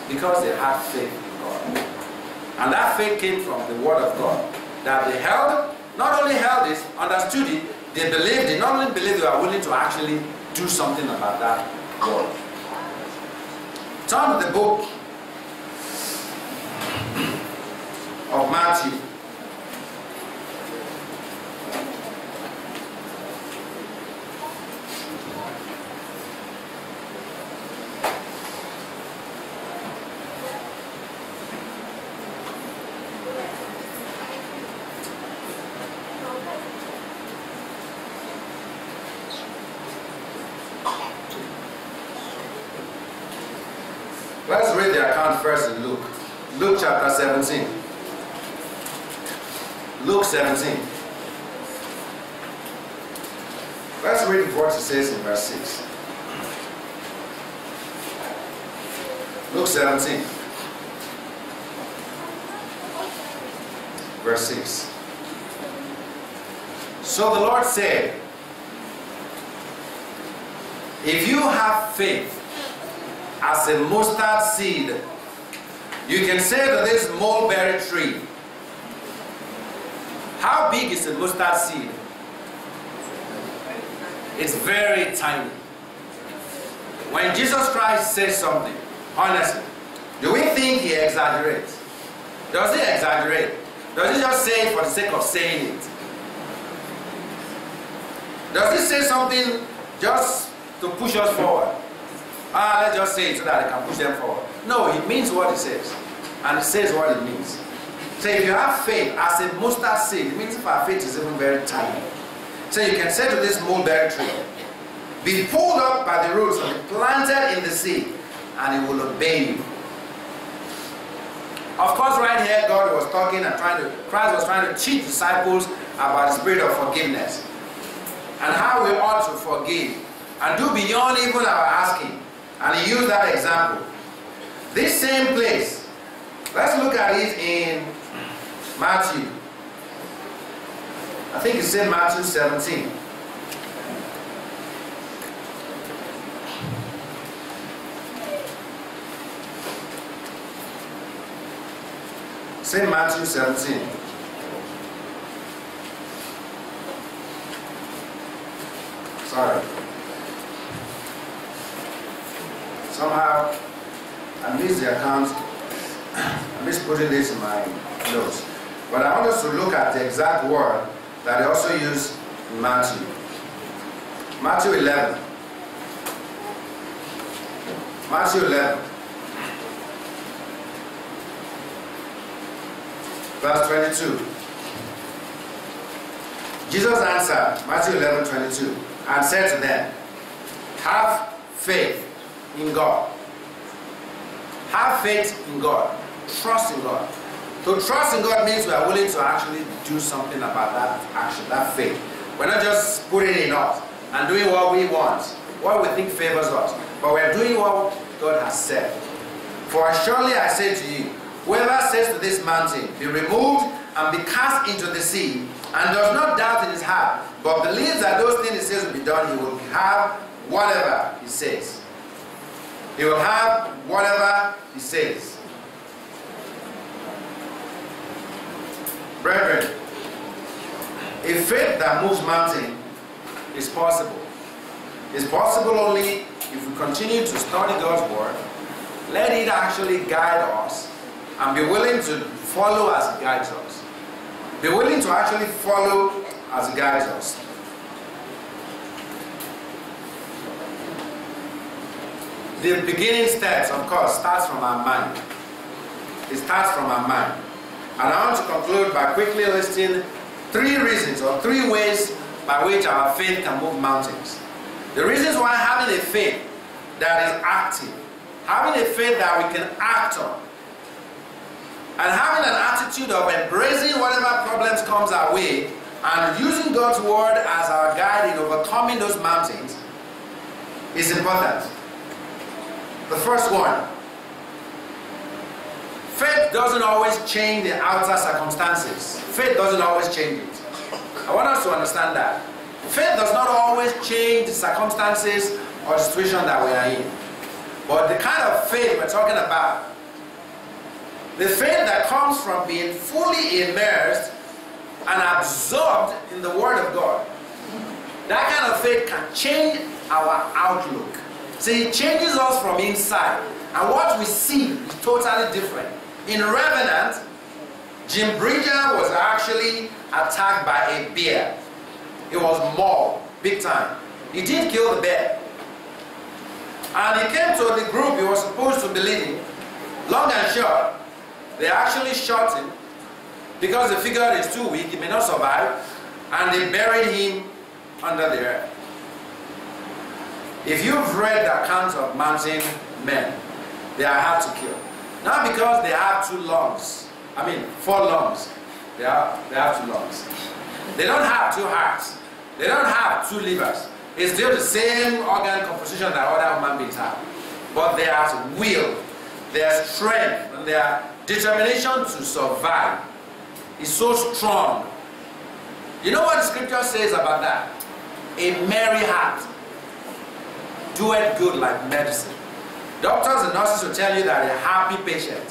Speaker 1: because they had faith in God. And that faith came from the word of God. That they held, not only held it, understood it, they believed it, not only believed they were willing to actually do something about that word. Turn to the book of Matthew. Let's read the account first in Luke. Luke chapter 17. Luke 17. Let's read what it says in verse 6. Luke 17. Verse 6. So the Lord said, If you have faith as a mustard seed, you can say to this mulberry tree, how big is a mustard seed? It's very tiny. When Jesus Christ says something, honestly, do we think he exaggerates? Does he exaggerate? Does he just say it for the sake of saying it? Does he say something just to push us forward? Ah, let's just say it so that I can push them forward. No, he means what he says. And he says what it means. So if you have faith as a mustard seed, it means if our faith is even very tiny. So you can say to this mulberry tree, be pulled up by the roots and planted in the sea, and it will obey you. Of course, right here, God was talking and trying to, Christ was trying to teach disciples about the spirit of forgiveness and how we ought to forgive and do beyond even our asking. And he used that example. This same place, let's look at it in Matthew. I think it's in Matthew 17. St. Matthew 17. Sorry. Somehow, I missed the account. I missed putting this in my notes. But I want us to look at the exact word that they also use Matthew. Matthew 11. Matthew 11. Verse 22. Jesus answered, Matthew 11, 22, and said to them, Have faith in God. Have faith in God. Trust in God. To trust in God means we are willing to actually do something about that action, that faith. We're not just putting it us and doing what we want, what we think favors us, but we're doing what God has said. For surely I say to you, whoever says to this mountain, be removed and be cast into the sea, and does not doubt in his heart, but believes that those things he says will be done, he will have whatever he says. He will have whatever he says. Brethren, a faith that moves mountain is possible. It's possible only if we continue to study God's word, let it actually guide us, and be willing to follow as it guides us. Be willing to actually follow as it guides us. The beginning steps, of course, starts from our mind. It starts from our mind. And I want to conclude by quickly listing three reasons or three ways by which our faith can move mountains. The reasons why having a faith that is active, having a faith that we can act on, and having an attitude of embracing whatever problems comes our way and using God's word as our guide in overcoming those mountains is important. The first one, faith doesn't always change the outer circumstances. Faith doesn't always change it. I want us to understand that. Faith does not always change the circumstances or the situation that we are in. But the kind of faith we're talking about the faith that comes from being fully immersed and absorbed in the Word of God. That kind of faith can change our outlook. See, it changes us from inside. And what we see is totally different. In Revenant, Jim Bridger was actually attacked by a bear. It was mauled, big time. He did kill the bear. And he came to the group he was supposed to be leading. Long and short, they actually shot him because the figure is too weak, he may not survive, and they buried him under the earth. If you've read the accounts of mountain men, they are hard to kill. Not because they have two lungs, I mean four lungs, they have, they have two lungs. They don't have two hearts, they don't have two livers. It's still the same organ composition that other human beings have. But their will, their strength, and their determination to survive is so strong. You know what the scripture says about that? A merry heart doeth good like medicine. Doctors and nurses will tell you that a happy patient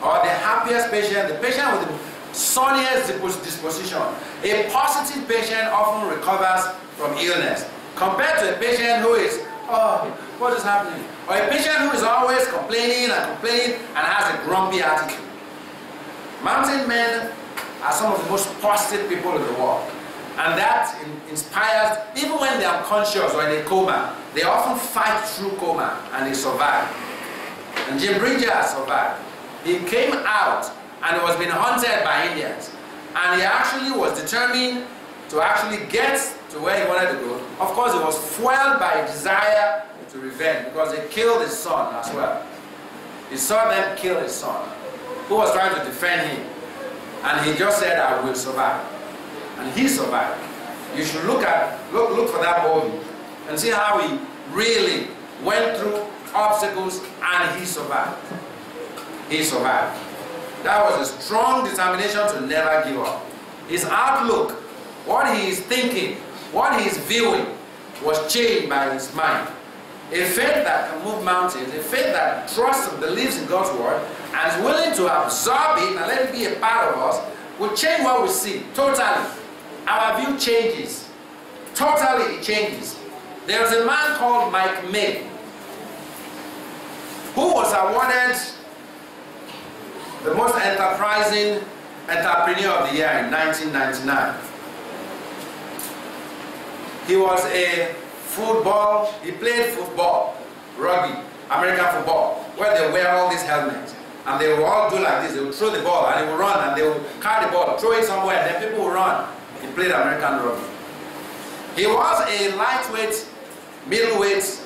Speaker 1: or the happiest patient, the patient with the sunniest disposition, a positive patient often recovers from illness compared to a patient who is, oh, what is happening? Or a patient who is always complaining and complaining and has a grumpy attitude. Mountain men are some of the most positive people in the world. And that inspires, even when they are unconscious or in a coma, they often fight through coma and they survive. And Jim Bridger survived. He came out and was being hunted by Indians. And he actually was determined to actually get to where he wanted to go. Of course, he was fueled by desire to revenge because they killed his son as well. He saw them kill his son, who was trying to defend him. And he just said, I will survive. And he survived. You should look at look, look for that movie and see how he really went through obstacles and he survived. He survived. That was a strong determination to never give up. His outlook, what he is thinking, what he is viewing, was changed by his mind. A faith that can move mountains, a faith that trusts and believes in God's word and is willing to absorb it and let it be a part of us, will change what we see totally. Our view changes. Totally it changes. There's a man called Mike May who was awarded the most enterprising entrepreneur of the year in 1999. He was a football, he played football, rugby, American football, where they wear all these helmets. And they will all do like this. They will throw the ball and they will run and they will carry the ball, throw it somewhere, and then people will run. He played American rugby. He was a lightweight, middleweight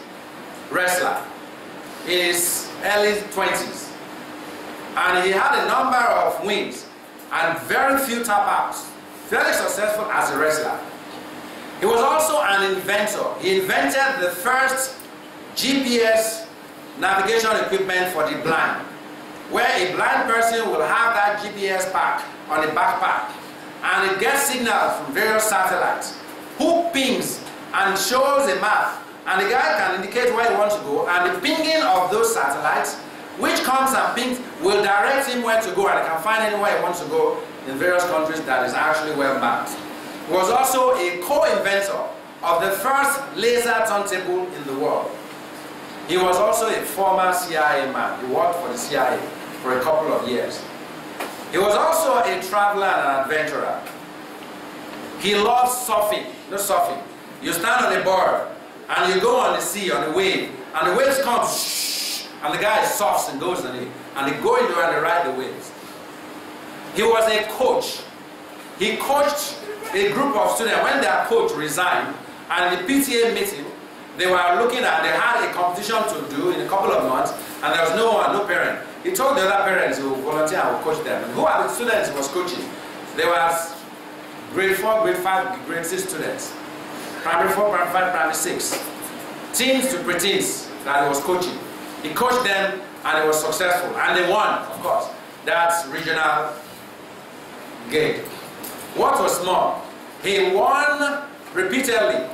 Speaker 1: wrestler in his early 20s. And he had a number of wins and very few tap outs. Very successful as a wrestler. He was also an inventor. He invented the first GPS navigation equipment for the blind, where a blind person will have that GPS pack on a backpack, and it gets signals from various satellites, who pings and shows a map, and the guy can indicate where he wants to go, and the pinging of those satellites, which comes and pings, will direct him where to go, and he can find anywhere he wants to go in various countries that is actually well mapped He was also a co-inventor of the first laser turntable in the world. He was also a former CIA man. He worked for the CIA for a couple of years. He was also a traveler and an adventurer. He loved surfing, no surfing. You stand on a board and you go on the sea, on the wave, and the waves come, shh, and the guy surfs and goes on it, and they go into and they ride the waves. He was a coach. He coached a group of students. When their coach resigned, and the PTA meeting, they were looking at, they had a competition to do in a couple of months, and there was no one, no parent. He told the other parents who volunteer and would coach them. Who are the students he was coaching? There was grade 4, grade 5, grade 6 students. Primary 4, primary 5, primary 6. Teens to preteens that he was coaching. He coached them and he was successful. And they won, of course. That's regional game. What was more, he won repeatedly.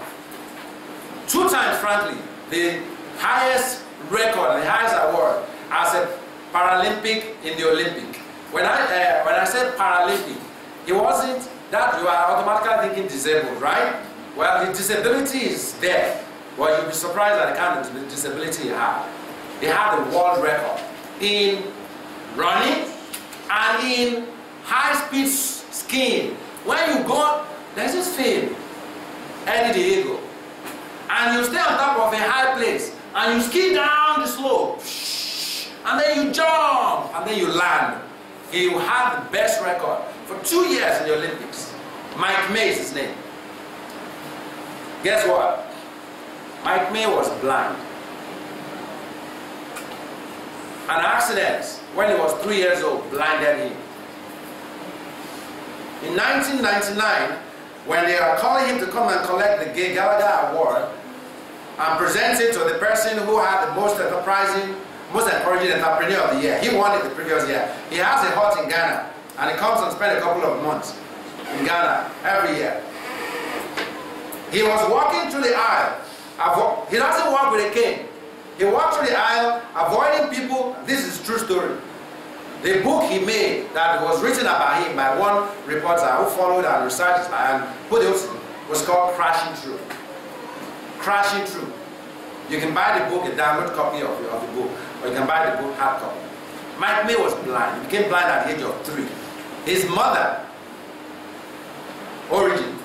Speaker 1: Two times, frankly, the highest record, the highest award as a Paralympic in the Olympic. When I, uh, when I said Paralympic, it wasn't that you are automatically thinking disabled, right? Well, his disability is there. Well, you'll be surprised at the kind of disability he had. He had a world record in running and in high-speed skiing. When you go, there's this film, Eddie the Eagle, and you stay on top of a high place, and you ski down the slope, and then you jump, and then you land. He had the best record for two years in the Olympics. Mike May is his name. Guess what? Mike May was blind. An accident when he was three years old blinded him. In 1999, when they are calling him to come and collect the Gay Gallagher Award and present it to the person who had the most enterprising, most encouraging entrepreneur of the year, he won it the previous year. He has a hut in Ghana and he comes and spends a couple of months in Ghana every year. He was walking through the aisle. He doesn't walk with a cane. He walked through the aisle, avoiding people. This is true story. The book he made that was written about him by one reporter who followed and researched and put it was called Crashing Through. Crashing Through. You can buy the book, a download copy of, of the book, or you can buy the book hard copy. Mike May was blind. He became blind at the age of three. His mother, Origin,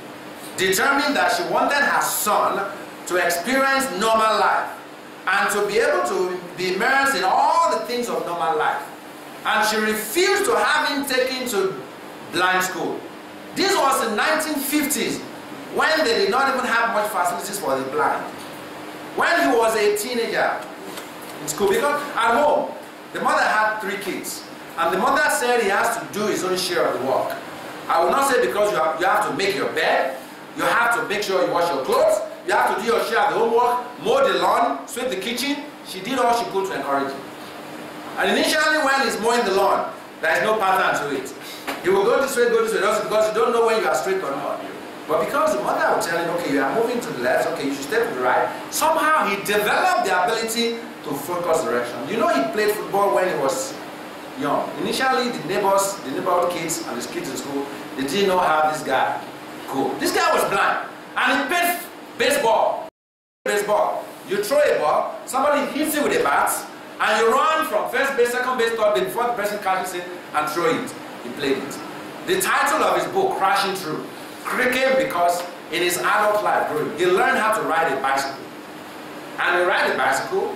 Speaker 1: determined that she wanted her son to experience normal life and to be able to be immersed in all the things of normal life. And she refused to have him taken to blind school. This was in 1950s when they did not even have much facilities for the blind. When he was a teenager in school, because at home, the mother had three kids. And the mother said he has to do his own share of the work. I will not say because you have, you have to make your bed, you have to make sure you wash your clothes, you have to do your share of the homework, mow the lawn, sweep the kitchen. She did all she could to encourage him. And initially when he's mowing the lawn, there is no pattern to it. He will go this way, go this way, because you don't know when you are straight or not. But because the mother will tell him, okay, you are moving to the left, okay, you should step to the right, somehow he developed the ability to focus direction. You know he played football when he was young. Initially, the neighbors, the neighborhood kids and his kids in school, they didn't know how this guy cool. This guy was blind. And he played baseball. Baseball. You throw a ball, somebody hits you with a bat, and you run from first base, second base, third base before the person catches it and throw it. He played it. The title of his book, Crashing Through, came because in his adult life, he learned how to ride a bicycle. And he ride a bicycle.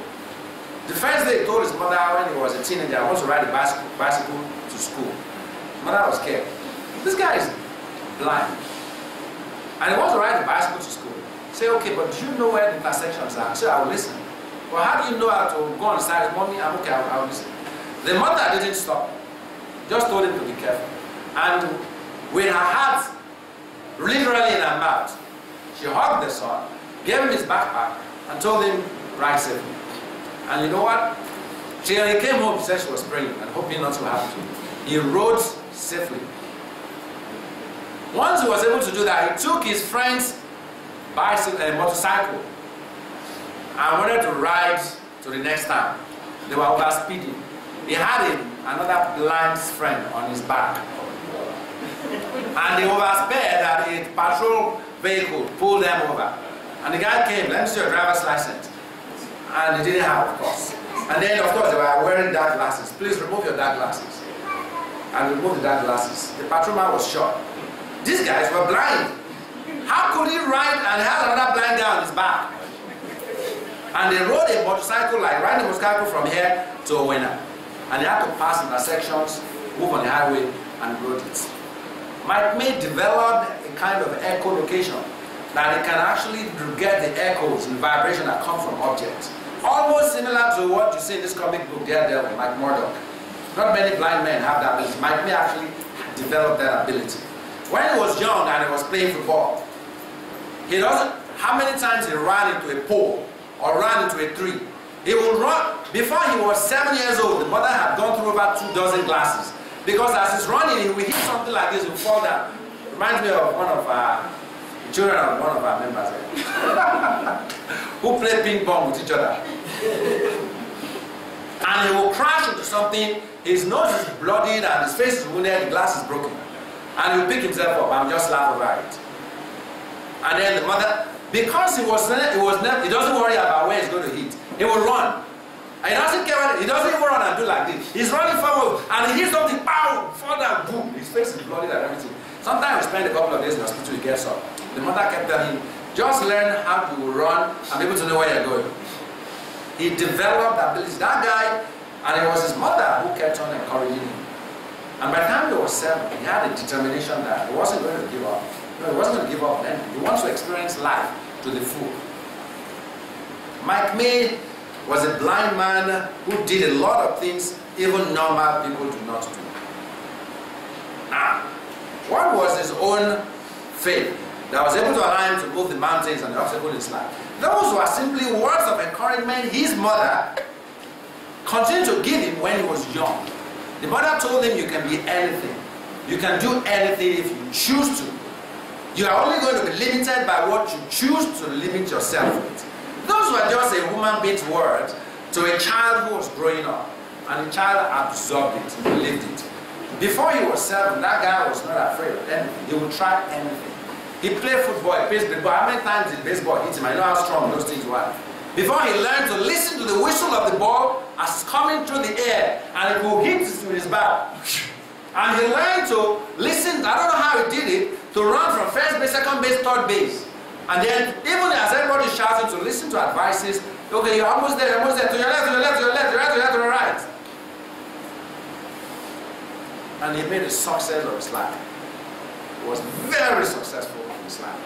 Speaker 1: The first day he told his mother when he was a teenager, I want to ride a bicycle, bicycle to school. Mother was scared. This guy is blind. And he wants to ride a bicycle to school. Say, okay, but do you know where the intersections are? Say, I will listen. Well, how do you know how to go on the side? Mommy, I'm okay, I'll, I'll listen. The mother didn't stop. Just told him to be careful. And with her heart literally in her mouth, she hugged the son, gave him his backpack, and told him, ride safely. And you know what? She, he came home, he said she was praying and hoping not to have to. He rode safely. Once he was able to do that, he took his friend's bicycle, uh, motorcycle and wanted to ride to the next town. They were over speeding. He had a, another blind friend on his back. And they oversped that a patrol vehicle pulled them over. And the guy came, let me see your driver's license. And they didn't have, of course. And then, of course, they were wearing dark glasses. Please remove your dark glasses. And remove the dark glasses. The patrolman was shot. These guys were blind. How could he ride and have another blind guy on his back? And they rode a motorcycle, like riding a motorcycle from here to Owena. And they had to pass intersections, move on the highway, and wrote it. Mike May developed a kind of echolocation that it can actually get the echoes and vibration that come from objects. Almost similar to what you see in this comic book, Daredevil, Mike Murdock. Not many blind men have that ability. Mike May actually developed that ability. When he was young and he was playing football, he doesn't, how many times he ran into a pole or ran into a tree? He would run, before he was seven years old, the mother had gone through about two dozen glasses. Because as he's running, he will hit something like this, he will fall down. Reminds me of one of our children of one of our members who play ping pong with each other. and he will crash into something, his nose is bloodied and his face is wounded, the glass is broken. And he will pick himself up and just laugh about it. And then the mother, because he was, he was he doesn't worry about where he's going to hit, he will run. And he doesn't care, he doesn't even run and do like this. He's running forward and he hits something, pow, down, boom. His face is bloody and everything. Sometimes we spend a couple of days in hospital, he gets up. The mother kept telling him, just learn how to run and be able to know where you're going. He developed that ability. That guy, and it was his mother who kept on encouraging him. And by the time he was seven, he had a determination that he wasn't going to give up. No, he wasn't going to give up then. He wants to experience life to the full. Mike May was a blind man who did a lot of things even normal people do not do. Now, what was his own faith that was able to allow him to move the mountains and the obstacle in his life? Those were simply words of encouragement his mother continued to give him when he was young. The mother told him you can be anything. You can do anything if you choose to. You are only going to be limited by what you choose to limit yourself with. Those were just a human being's words to a child who was growing up. And the child absorbed it, believed it. Before he was seven, that guy was not afraid of anything. He would try anything. He played football, he plays baseball. How many times did baseball hit him? I know how strong those things were. Before he learned to listen to the whistle of the ball as it's coming through the air and it will hit his bat. And he learned to listen, I don't know how he did it, to run from first base, second base, third base. And then, even as everybody shouting to listen to advices, okay, you're almost there, almost there, to your left, to your left, to your left, to your to your left, to your right. And he made a success of his life. He was very successful in his life.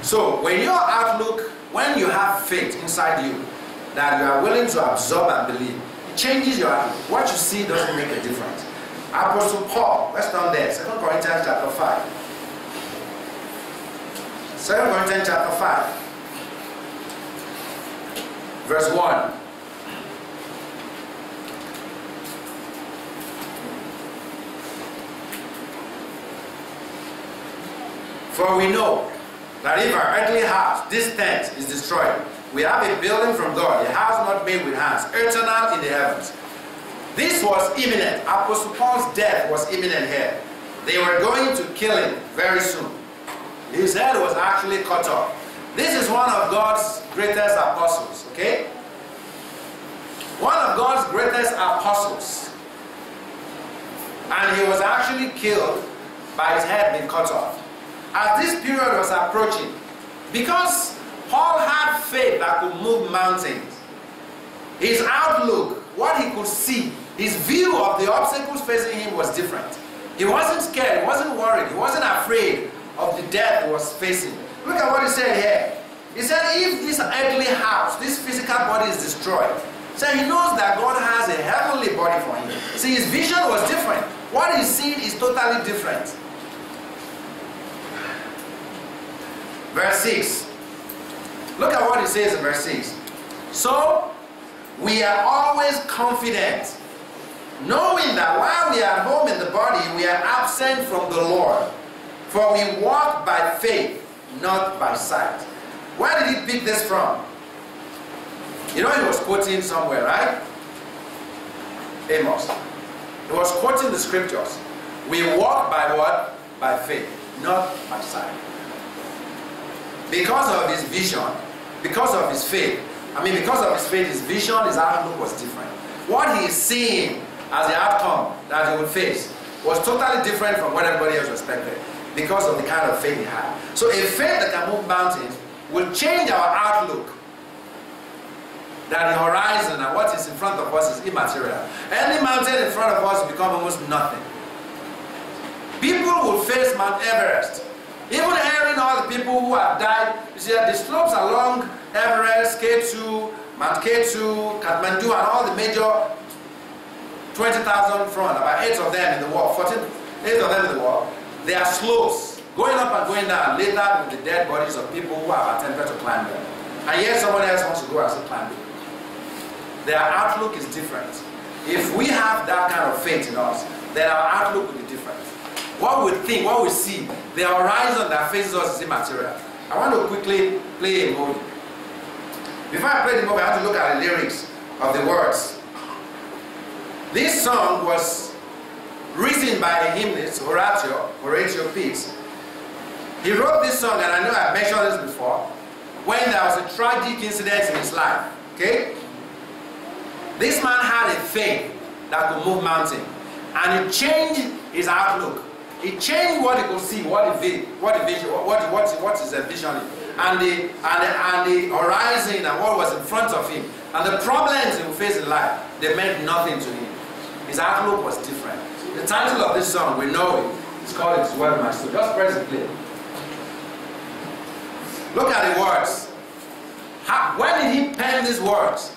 Speaker 1: So, when your outlook, when you have faith inside you, that you are willing to absorb and believe, it changes your outlook. What you see doesn't make a difference. Apostle Paul, let's turn there, 2 Corinthians chapter 5. 2 Corinthians chapter 5, verse 1. For we know that if our earthly house, this tent, is destroyed, we have a building from God, a house not made with hands, eternal in the heavens. This was imminent. Apostle Paul's death was imminent here. They were going to kill him very soon. His head was actually cut off. This is one of God's greatest apostles, okay? One of God's greatest apostles. And he was actually killed by his head being cut off. As this period was approaching, because Paul had faith that could move mountains, his outlook, what he could see, his view of the obstacles facing him was different. He wasn't scared, he wasn't worried, he wasn't afraid of the death was facing. Look at what he said here. He said, if this earthly house, this physical body is destroyed, so he knows that God has a heavenly body for him. See, his vision was different. What he's seeing is totally different. Verse 6. Look at what he says in verse 6. So, we are always confident, knowing that while we are home in the body, we are absent from the Lord. For we walk by faith, not by sight. Where did he pick this from? You know he was quoting somewhere, right? Amos. He was quoting the scriptures. We walk by what? By faith, not by sight. Because of his vision, because of his faith, I mean, because of his faith, his vision, his outlook was different. What he is seeing as the outcome that he would face was totally different from what everybody else expected because of the kind of faith he had. So a faith that can move mountains will change our outlook. that the horizon and what is in front of us is immaterial. Any mountain in front of us will become almost nothing. People will face Mount Everest. Even hearing all the people who have died, you see the slopes along Everest, K2, Mount K2, Kathmandu, and all the major 20,000 front, about eight of them in the world, 14, eight of them in the world, they are slopes, going up and going down, later with the dead bodies of people who have attempted to climb them. And yet someone else wants to go and still climb it. Their outlook is different. If we have that kind of faith in us, then our outlook will be different. What we think, what we see, the horizon that faces us is immaterial. I want to quickly play a movie. Before I play the movie, I have to look at the lyrics of the words. This song was written by a hymnist, Horatio, Horatio Pease. He wrote this song, and I know I've mentioned this before, when there was a tragic incident in his life. Okay? This man had a faith that could move mountain, and it changed his outlook. It changed what he could see, what he what he vision, what what what, what is envisioning, and the and the, and the horizon and what was in front of him, and the problems he faced in life. They meant nothing to him. His outlook was different. The title of this song, we know it. It's called "It's Well My Soul." Just press play. Look at the words. How, when did he pen these words?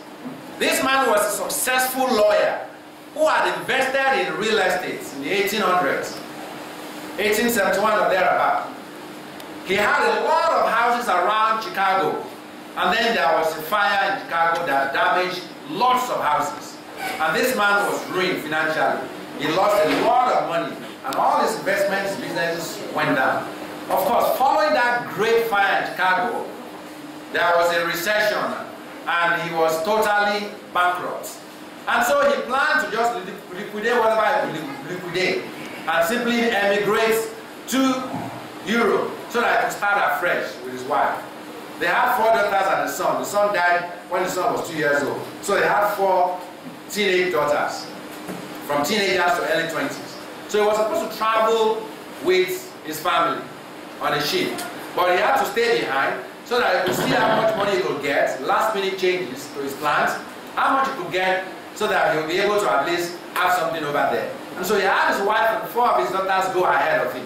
Speaker 1: This man was a successful lawyer who had invested in real estate in the 1800s, 1871 or thereabout. He had a lot of houses around Chicago, and then there was a fire in Chicago that damaged lots of houses. And this man was ruined financially. He lost a lot of money, and all his investments, businesses went down. Of course, following that great fire in Chicago, there was a recession, and he was totally bankrupt. And so he planned to just liquidate whatever he could liquidate and simply emigrate to Europe so that he could start afresh with his wife. They had four daughters and a son. The son died when the son was two years old. So they had four teenage daughters, from teenagers to early 20s. So he was supposed to travel with his family on a ship. But he had to stay behind so that he could see how much money he could get, last minute changes to his plans, how much he could get so that he would be able to at least have something over there. And so he had his wife and four of his daughters go ahead of him.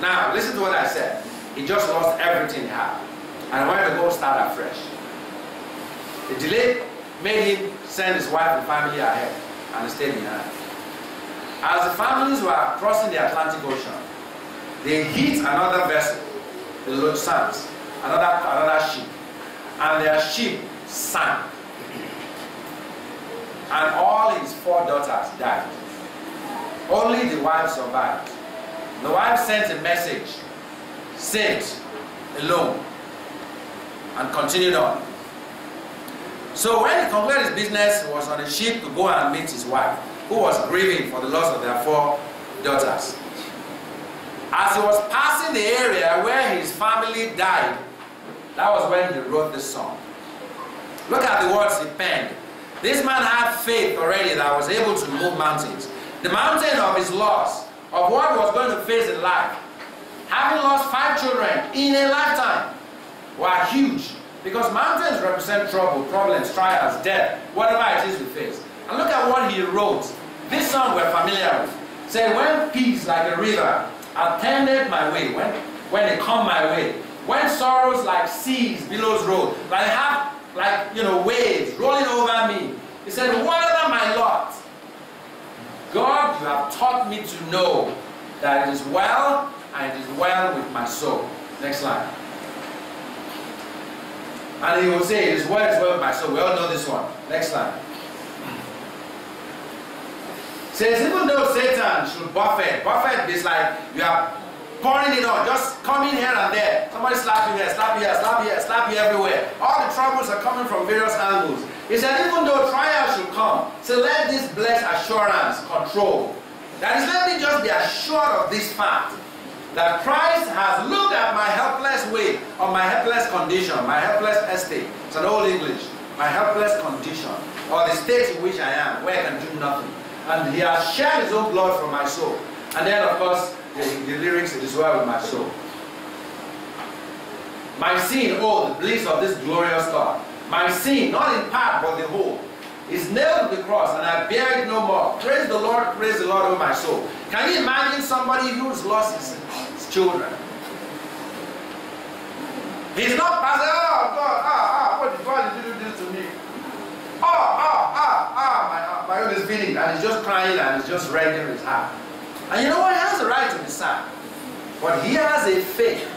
Speaker 1: Now, listen to what I said. He just lost everything he had and wanted to go start afresh. The delay made him send his wife and family ahead and stay behind. As the families were crossing the Atlantic Ocean, they hit another vessel, the Lausanne, another, another ship, and their ship sank. And all his four daughters died. Only the wife survived. The wife sent a message, saved, alone, and continued on. So when he concluded his business, he was on a ship to go and meet his wife, who was grieving for the loss of their four daughters. As he was passing the area where his family died, that was when he wrote this song. Look at the words he penned. This man had faith already that was able to move mountains. The mountain of his loss, of what was going to face in life. Having lost five children in a lifetime were huge. Because mountains represent trouble, problems, trials, death, whatever it is we face. And look at what he wrote. This song we're familiar with. Say, when peace like a river attended my way, when, when they come my way, when sorrows like seas billows roll, like have like you know waves rolling over me. He said, whatever my lot, God, you have taught me to know that it is well and it is well with my soul. Next slide. And he will say, it is well, it is well my soul. We all know this one. Next slide. Says, even though Satan should buffet, buffet is like you are pouring it on, just coming here and there. Somebody slap you here, slap you here, slap you here, slap you everywhere. All the troubles are coming from various angles. He said, even though trials should come, so let this blessed assurance control. That is, let me just be assured of this fact that Christ has looked at my helpless way, or my helpless condition, my helpless estate. It's an old English. My helpless condition, or the state in which I am, where I can do nothing. And he has shed his own blood for my soul. And then, of course, the, the lyrics, it is well with my soul. My sin, oh, the bliss of this glorious God. My sin, not in part, but the whole, is nailed to the cross, and I bear it no more. Praise the Lord, praise the Lord, oh my soul. Can you imagine somebody who's lost his, his children? He's not passing, oh God, ah, ah, what did God do this to me? Oh, ah, ah, ah, my, my own is beating, and he's just crying and he's just rending his heart. And you know what? He has the right to be sad. But he has a faith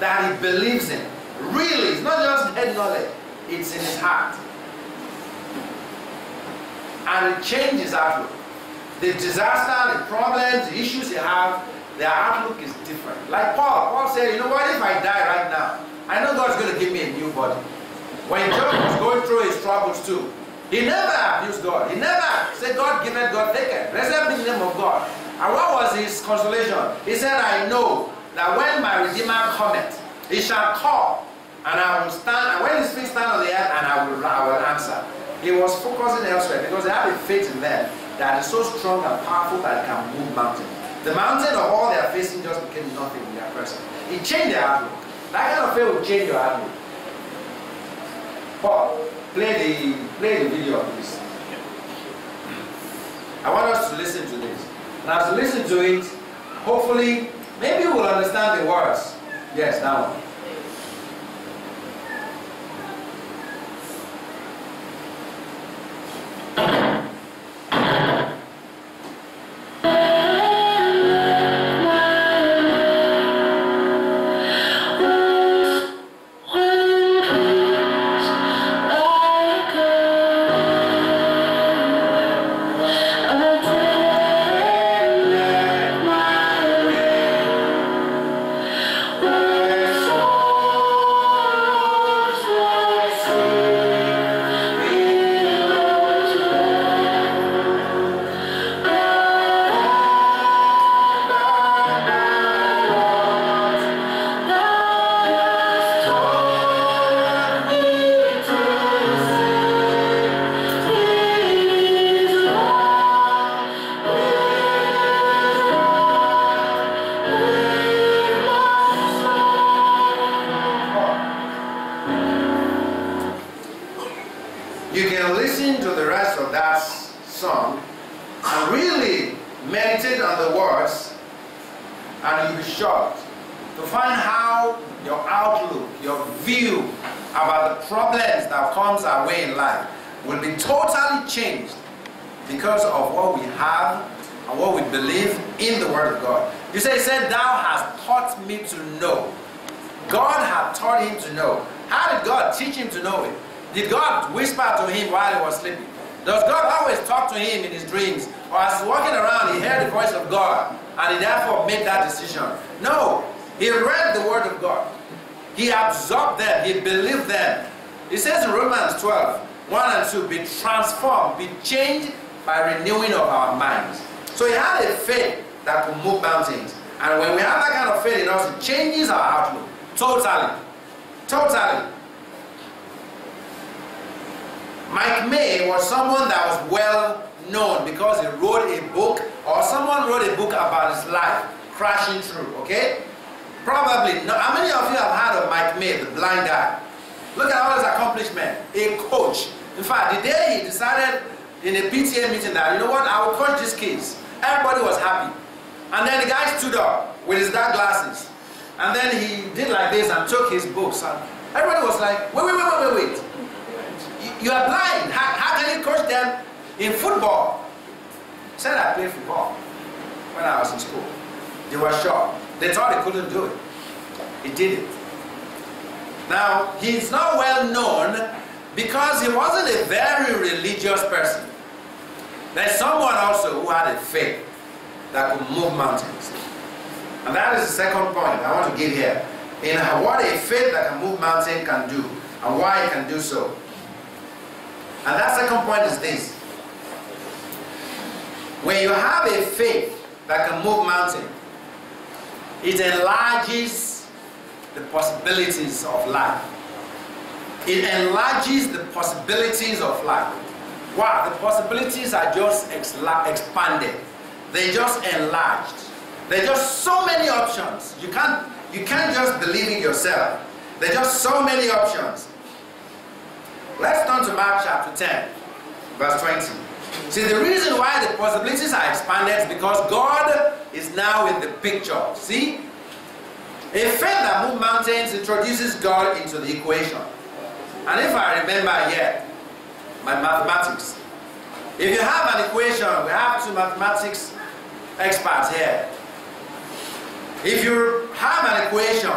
Speaker 1: that he believes in. Really, it's not just head knowledge, it's in his heart. And it changes outlook. The disaster, the problems, the issues you have, their outlook is different. Like Paul, Paul said, you know what, if I die right now, I know God's going to give me a new body. When Job was going through his troubles too, he never abused God. He never said, God give it, God take it. Blessed be the name of God. And what was his consolation? He said, I know that when my Redeemer cometh, he shall call, and I will stand, and when his feet stand on the earth, and I will, I will answer. He was focusing elsewhere because he had a faith in them that is so strong and powerful that it can move mountains. The mountain of all they are facing just became nothing in their presence. It changed their outlook. That kind of faith will change your outlook. Paul, play the play the video, please. I want us to listen to this. And as you listen to it, hopefully, maybe will understand the words. Yes, that one. In a PTA meeting that, you know what, I will coach these kids. Everybody was happy. And then the guy stood up with his dark glasses. And then he did like this and took his books. And everybody was like, wait, wait, wait, wait, wait, wait. You are blind. How, how can you coach them in football? He said I played football when I was in school. They were shocked. They thought he couldn't do it. He did it. Now, he's not well known because he wasn't a very religious person. There's someone also who had a faith that could move mountains. And that is the second point I want to give here. In what a faith that can move mountains can do and why it can do so. And that second point is this. When you have a faith that can move mountains, it enlarges the possibilities of life. It enlarges the possibilities of life. Wow, the possibilities are just expanded. They just enlarged. There are just so many options. You can't, you can't just believe in yourself. There are just so many options. Let's turn to Mark chapter 10, verse 20. See, the reason why the possibilities are expanded is because God is now in the picture. See? A faith that moves mountains introduces God into the equation. And if I remember here, my mathematics. If you have an equation, we have two mathematics experts here. If you have an equation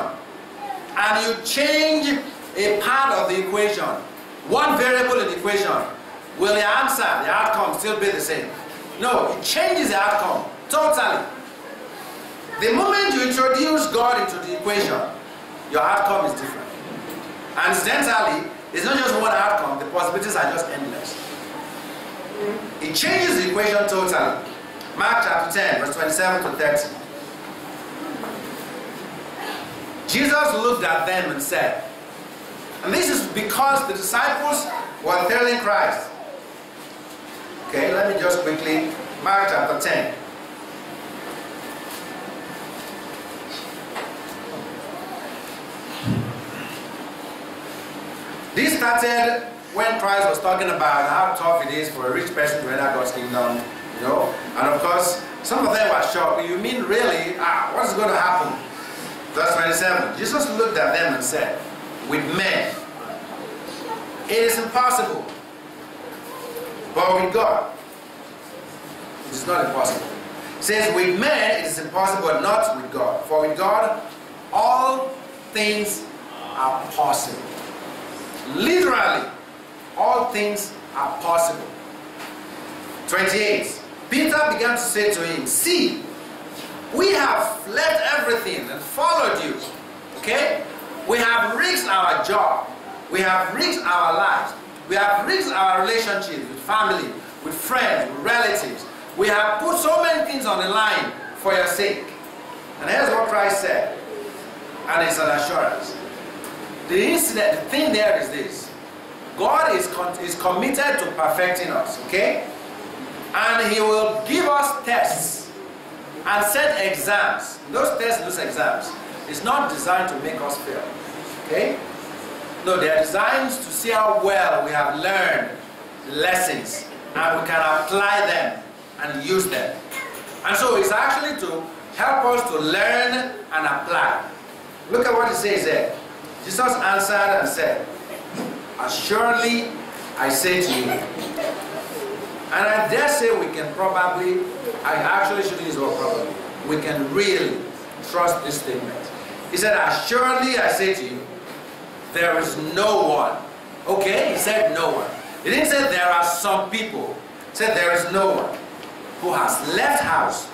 Speaker 1: and you change a part of the equation, one variable in the equation, will the answer, the outcome still be the same? No, it changes the outcome totally. The moment you introduce God into the equation, your outcome is different. And incidentally, it's not just one outcome, the possibilities are just endless. It changes the equation totally. Mark chapter 10, verse 27 to 30. Jesus looked at them and said, and this is because the disciples were telling Christ. Okay, let me just quickly, Mark chapter 10. This started when Christ was talking about how tough it is for a rich person to enter God's kingdom, you know. And of course, some of them were shocked. You mean really? Ah, what's going to happen? Verse 27. Jesus looked at them and said, With men, it is impossible. But with God, it is not impossible. It says, with men it is impossible, but not with God. For with God, all things are possible. Literally, all things are possible. 28. Peter began to say to him, See, we have left everything and followed you. Okay? We have risked our job. We have risked our lives. We have risked our relationships with family, with friends, with relatives. We have put so many things on the line for your sake. And here's what Christ said. And it's an assurance. The incident, the thing there is this. God is, is committed to perfecting us, okay? And He will give us tests and set exams. Those tests, those exams, is not designed to make us fail, okay? No, they are designed to see how well we have learned lessons and we can apply them and use them. And so it's actually to help us to learn and apply. Look at what it says there. Jesus answered and said, Assuredly, I say to you, and I dare say we can probably, I actually shouldn't use the word probably, we can really trust this statement. He said, Assuredly, I say to you, there is no one. Okay, he said no one. He didn't say there are some people. He said there is no one who has left house,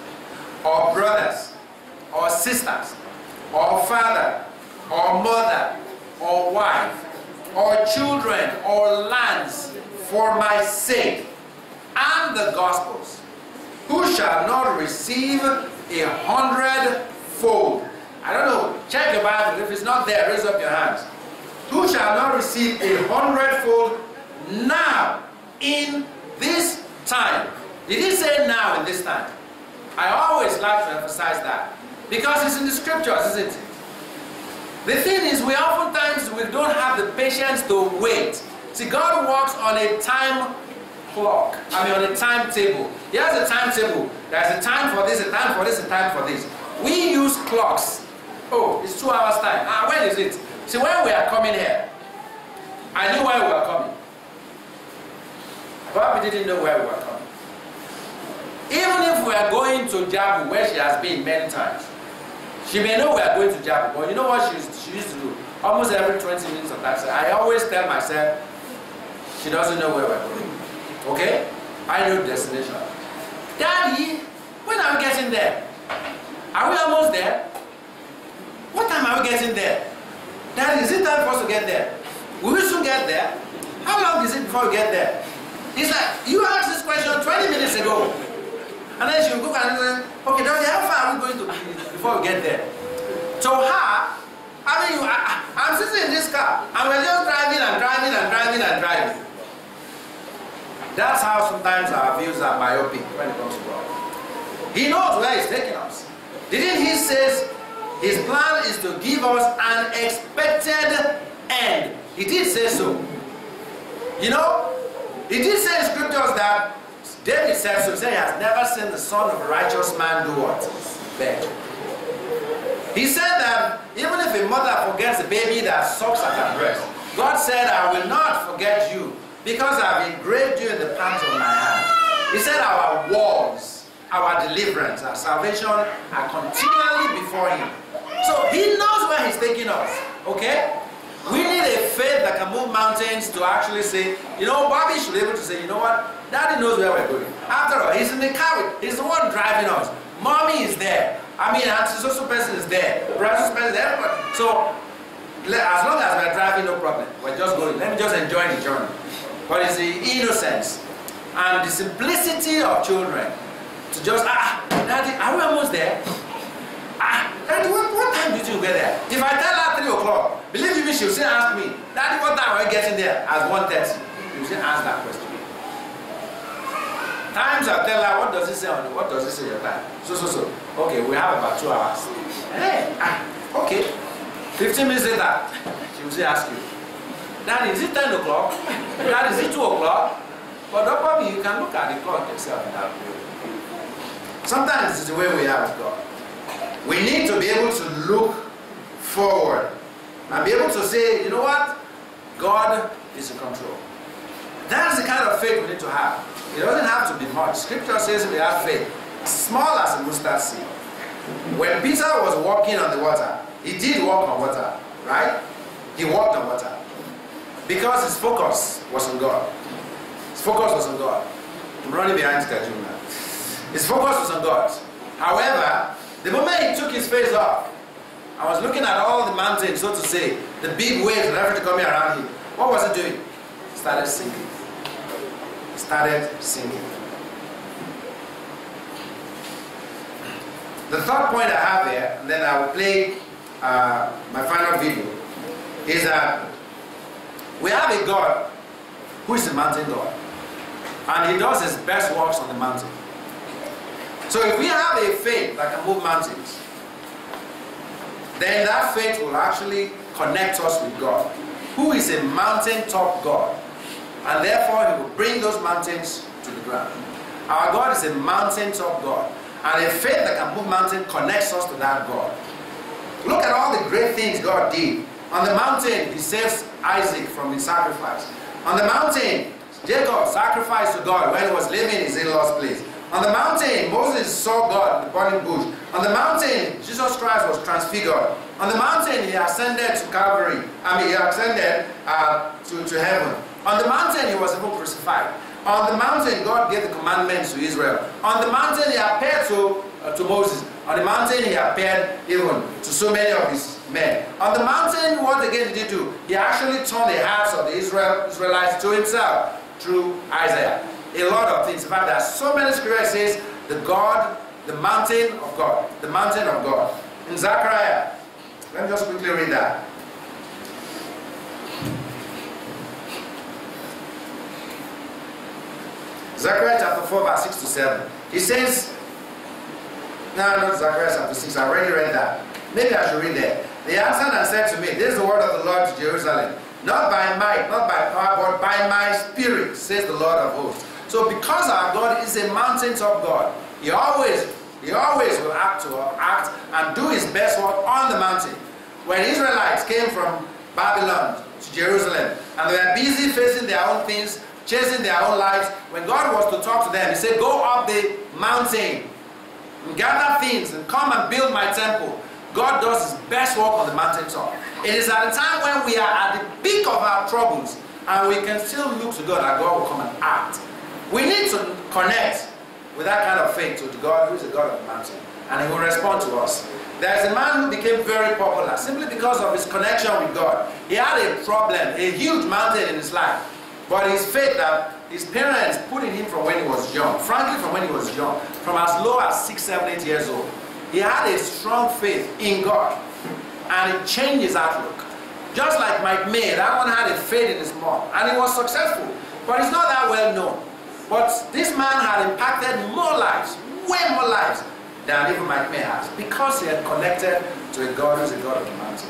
Speaker 1: or brothers, or sisters, or father, or mother, or wife, or children, or lands for my sake and the Gospels, who shall not receive a hundredfold. I don't know, check the Bible. If it's not there, raise up your hands. Who shall not receive a hundredfold now in this time? Did he say now in this time? I always like to emphasize that. Because it's in the scriptures, isn't it? The thing is, we oftentimes we don't have the patience to wait. See, God works on a time clock. I mean, on a timetable. He has a timetable. There's a time for this, a time for this, a time for this. We use clocks. Oh, it's two hours time. Ah, when is it? See, when we are coming here, I knew where we were coming. But we didn't know where we were coming. Even if we are going to Jabu, where she has been many times, she may know we are going to Jabu, but you know what she, she used to do? Almost every 20 minutes of taxi, I always tell myself, she doesn't know where we're going. Okay? I know destination. Daddy, when are we getting there? Are we almost there? What time are we getting there? Daddy, is it time for us to get there? Will We soon get there. How long is it before we get there? He's like, you asked this question 20 minutes ago. And then she will go and say, okay, Daddy, how far are we going to be before we get there? To her, I mean, I, I'm sitting in this car we're just driving and driving and driving and driving. That's how sometimes our views are myopic when it comes to God. He knows where He's taking us. Didn't He say His plan is to give us an expected end? He did say so. You know, he did say in scriptures that David said so, he has never seen the son of a righteous man do what? Beg. He said that even if a mother forgets a baby that sucks at her breast, God said, I will not forget you because I've engraved you in the palms of my hand. He said, Our walls, our deliverance, our salvation are continually before Him. So He knows where He's taking us. Okay? We need a faith that can move mountains to actually say, you know, Bobby should be able to say, you know what? Daddy knows where we're going. After all, he's in the car he's the one driving us. Mommy is there. I mean, Auntie social person is there. Brother person is there. So, as long as we're driving, no problem. We're just going. Let me just enjoy the journey. But it's the innocence and the simplicity of children to just, ah, Daddy, are we almost there? Ah, Daddy, what, what time did you get there? If I tell her 3 o'clock, believe me, she'll still ask me, Daddy, what time are you getting there? At 1.30. You'll still ask that question. Times I tell her, what does it say on it? What does it say your time? So, so, so. Okay, we have about two hours. Hey, ah, okay. 15 minutes later, she will ask you, Daddy, is it 10 o'clock? Daddy, is it 2 o'clock? But probably you can look at the clock yourself. Sometimes it's the way we are God. We need to be able to look forward and be able to say, you know what? God is in control. That's the kind of faith we need to have. It doesn't have to be much. Scripture says we have faith, small as a mustard seed. When Peter was walking on the water, he did walk on water, right? He walked on water. Because his focus was on God. His focus was on God. I'm running behind schedule now. His focus was on God. However, the moment he took his face off, I was looking at all the mountains, so to say, the big waves and everything coming around him. What was he doing? He started singing. He started sinking. The third point I have here, and then I will play uh, my final video, is that we have a God who is a mountain God. And he does his best works on the mountain. So if we have a faith that can move mountains, then that faith will actually connect us with God, who is a mountaintop God. And therefore, he will bring those mountains to the ground. Our God is a mountaintop God. And a faith that can move mountains connects us to that God. Look at all the great things God did. On the mountain, he saves Isaac from his sacrifice. On the mountain, Jacob sacrificed to God when he was living in his in-laws' place. On the mountain, Moses saw God in the burning bush. On the mountain, Jesus Christ was transfigured. On the mountain, he ascended to Calvary. I mean, he ascended uh, to, to heaven. On the mountain, he was even crucified. On the mountain, God gave the commandments to Israel. On the mountain, he appeared to, uh, to Moses. On the mountain, he appeared even to so many of his men. On the mountain, what again did he do? He actually turned the hearts of the Israel, Israelites to himself through Isaiah. A lot of things. In fact, there are so many scriptures the God, the mountain of God, the mountain of God. In Zechariah, let me just quickly read that. Zechariah chapter 4, verse 6 to 7. He says, no, not Zechariah chapter 6, I already read that. Maybe I should read that. They answered and said to me, This is the word of the Lord to Jerusalem. Not by might, not by power, but by my spirit, says the Lord of hosts. So because our God is a mountaintop God, He always, He always will act to act and do His best work on the mountain. When Israelites came from Babylon to Jerusalem and they were busy facing their own things, chasing their own lives, when God was to talk to them, He said, Go up the mountain and gather things and come and build my temple. God does his best work on the mountaintop. It is at a time when we are at the peak of our troubles and we can still look to God that God will come and act. We need to connect with that kind of faith to God who is the God of the mountain and he will respond to us. There's a man who became very popular simply because of his connection with God. He had a problem, a huge mountain in his life. But his faith that his parents put in him from when he was young, frankly from when he was young, from as low as six, seven, eight years old, he had a strong faith in God and it changed his outlook. Just like Mike May, that one had a faith in his mom and he was successful, but he's not that well known. But this man had impacted more lives, way more lives than even Mike May has because he had connected to a God who's a God of the mountain.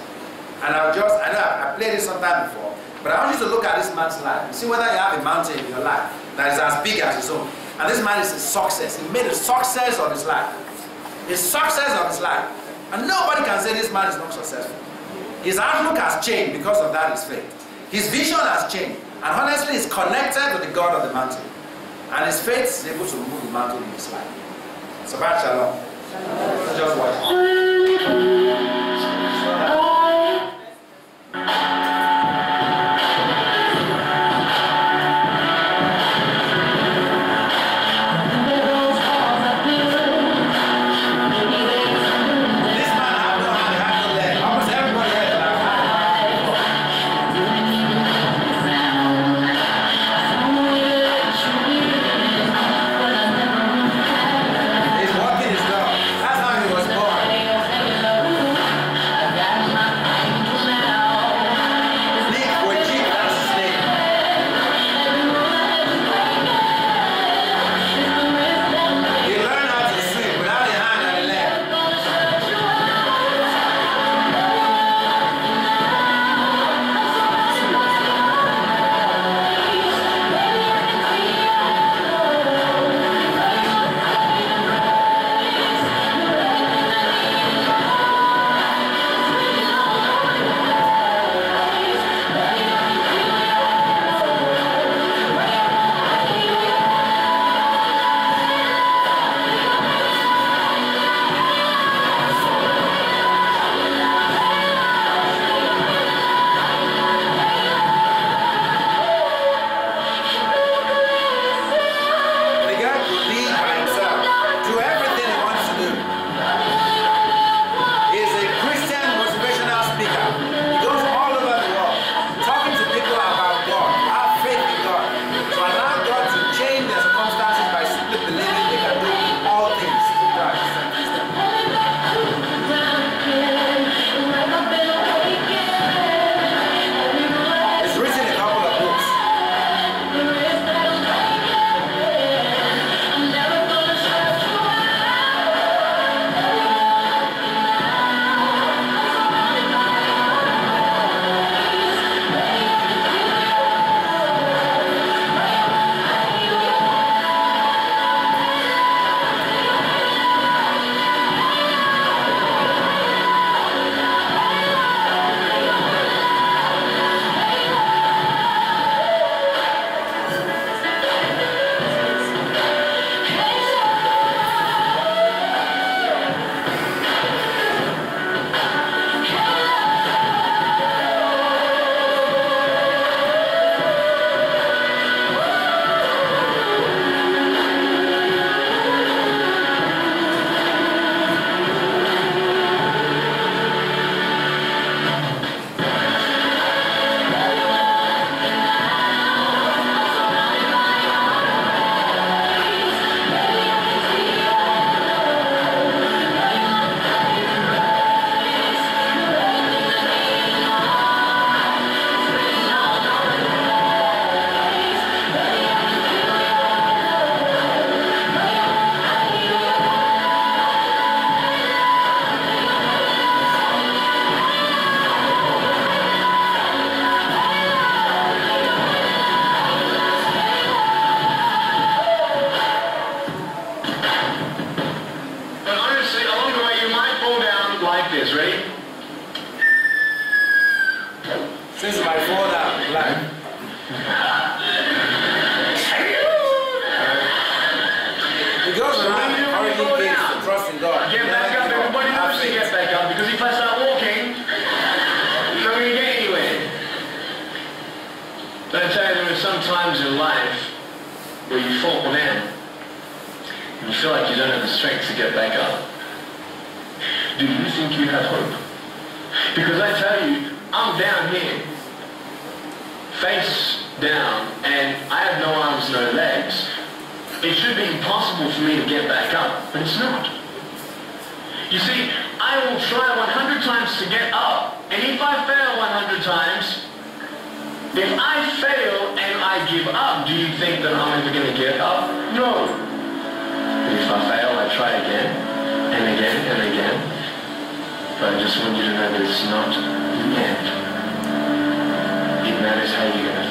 Speaker 1: And I'll just, I know I played this sometime before. But I want you to look at this man's life. You See whether you have a mountain in your life that is as big as his own. And this man is a success. He made a success of his life. A success of his life. And nobody can say this man is not successful. His outlook has changed because of that, his faith. His vision has changed. And honestly, he's connected to the God of the mountain. And his faith is able to move the mountain in his life. Shabbat Shalom. Let's just watch.
Speaker 2: Tell you, there are some times in life where you fall down and you feel like you don't have the strength to get back up. Do you think you have hope? Because I tell you, I'm down here, face down, and I have no arms, no legs. It should be impossible for me to get back up, but it's not. You see, I will try 100 times to get up, and if I fail 100 times, if I fail and I give up, do you think that I'm ever going to get up? No. But if I fail, I try again, and again, and again. But I just want you to know that it's not the end. It
Speaker 3: matters how you're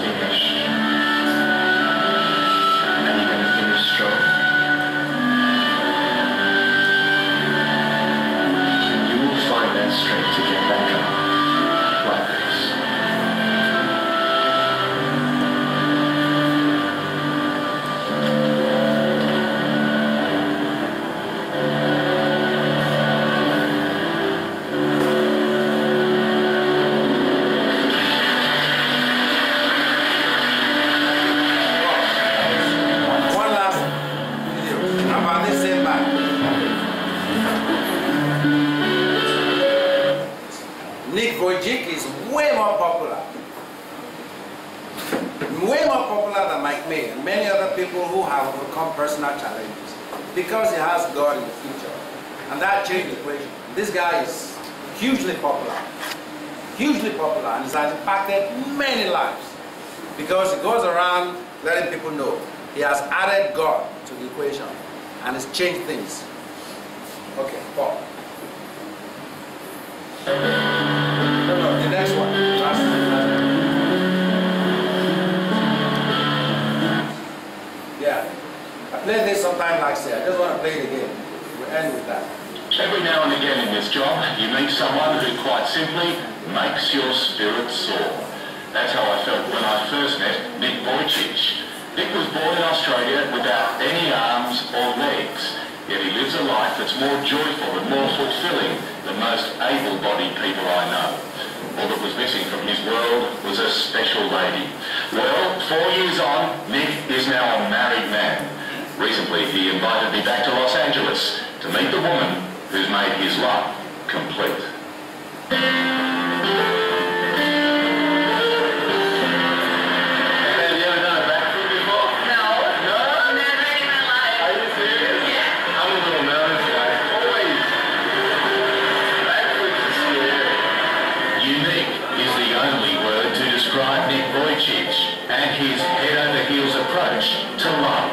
Speaker 3: describe Nick Vujicic and his head over heels approach to love.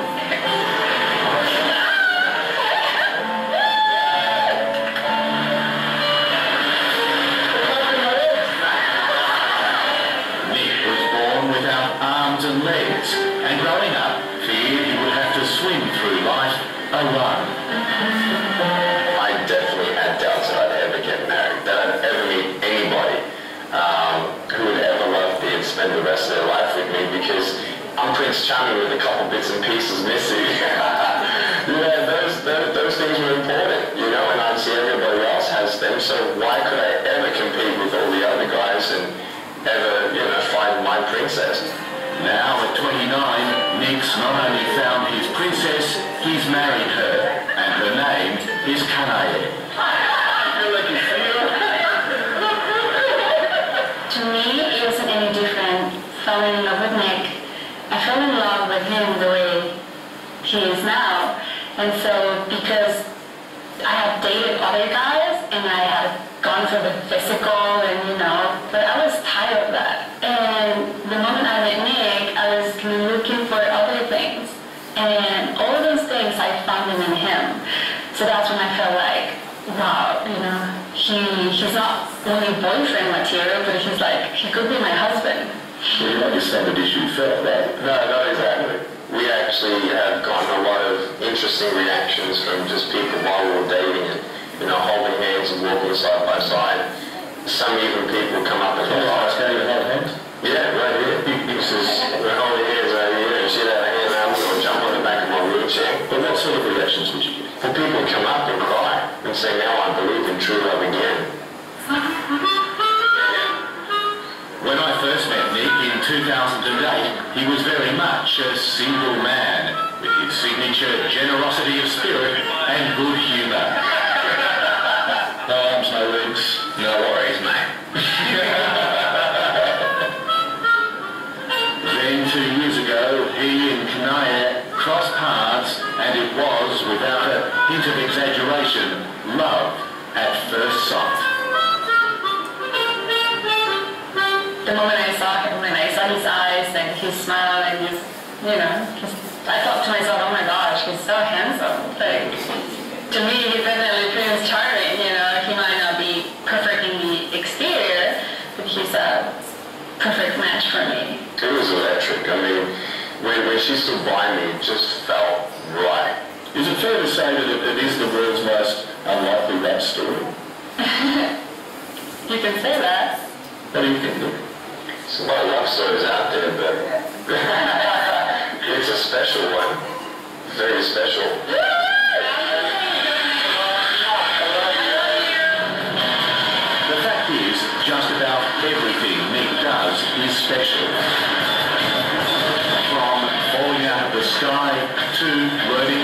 Speaker 4: Prince Charming with a couple bits and pieces missing. yeah, those, those, those things were important, you know, and I'd see everybody else has them, so why could I ever compete with all the other guys and ever, you know, find my princess?
Speaker 3: Now at 29, Nick's not only found his princess, he's married her, and her name is Kanae. I feel like you feel.
Speaker 5: To me, it wasn't any different. Falling in love with Nick. I fell him the way he is now. And so, because I had dated other guys and I had gone for the physical and, you know, but I was tired of that. And the moment I met Nick, I was looking for other things. And all those things, I found them in him. So that's when I felt like, wow, you know, he he's not only boyfriend material, but he's like, he could be my husband.
Speaker 3: Well, you understand the issue felt, right?
Speaker 4: No, not exactly. We actually have gotten a lot of interesting reactions from just people while we were dating and, you know, holding hands and walking side by side. Some even people come up and go, oh,
Speaker 3: How you hold hands?
Speaker 4: yeah, right here. He says, we're holding hands right here. And she had a hand out, I'm going to jump on the back of my wheelchair.
Speaker 3: Well, what sort of reactions would you get?
Speaker 4: For people come up and cry and say, now I believe in true love again.
Speaker 3: When I first met Nick in 2008, he was very much a single man, with his signature generosity of spirit and good humour. No arms, no legs.
Speaker 4: No worries, mate.
Speaker 3: Then two years ago, he and Kanae crossed paths, and it was, without a hint of exaggeration, love at first sight.
Speaker 5: The moment I saw I saw smile and just, you know, just, I thought to myself, oh my gosh, he's so handsome. Like, to me, he definitely seems charming, you know. He might not be perfect in the exterior, but he's a perfect match for me. It was electric.
Speaker 4: I mean, when, when she stood by me, it just felt right.
Speaker 3: Is it fair to say that it, it is the world's most unlikely love story?
Speaker 5: you can say that.
Speaker 3: What do you think,
Speaker 4: Luke? My love story is out there, but it's a special one. Very special.
Speaker 3: The fact is, just about everything Nick does is special. From Falling Out of the Sky to Rodeo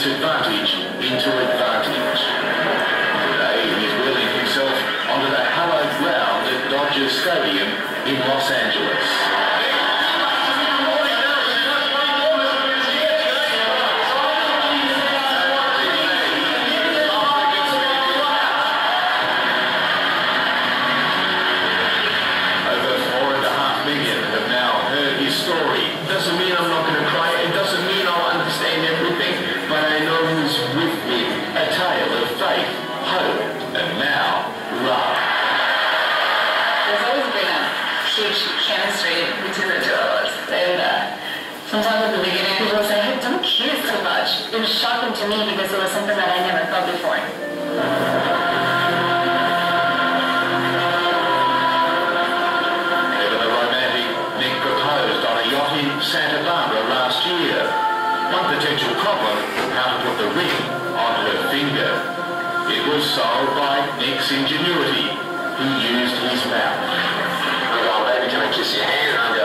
Speaker 3: disadvantage into advantage. Today he's wheeling himself onto the hallowed ground at Dodger Stadium in Los Angeles. ingenuity he used his mouth.
Speaker 4: Well, baby, can I kiss your hand?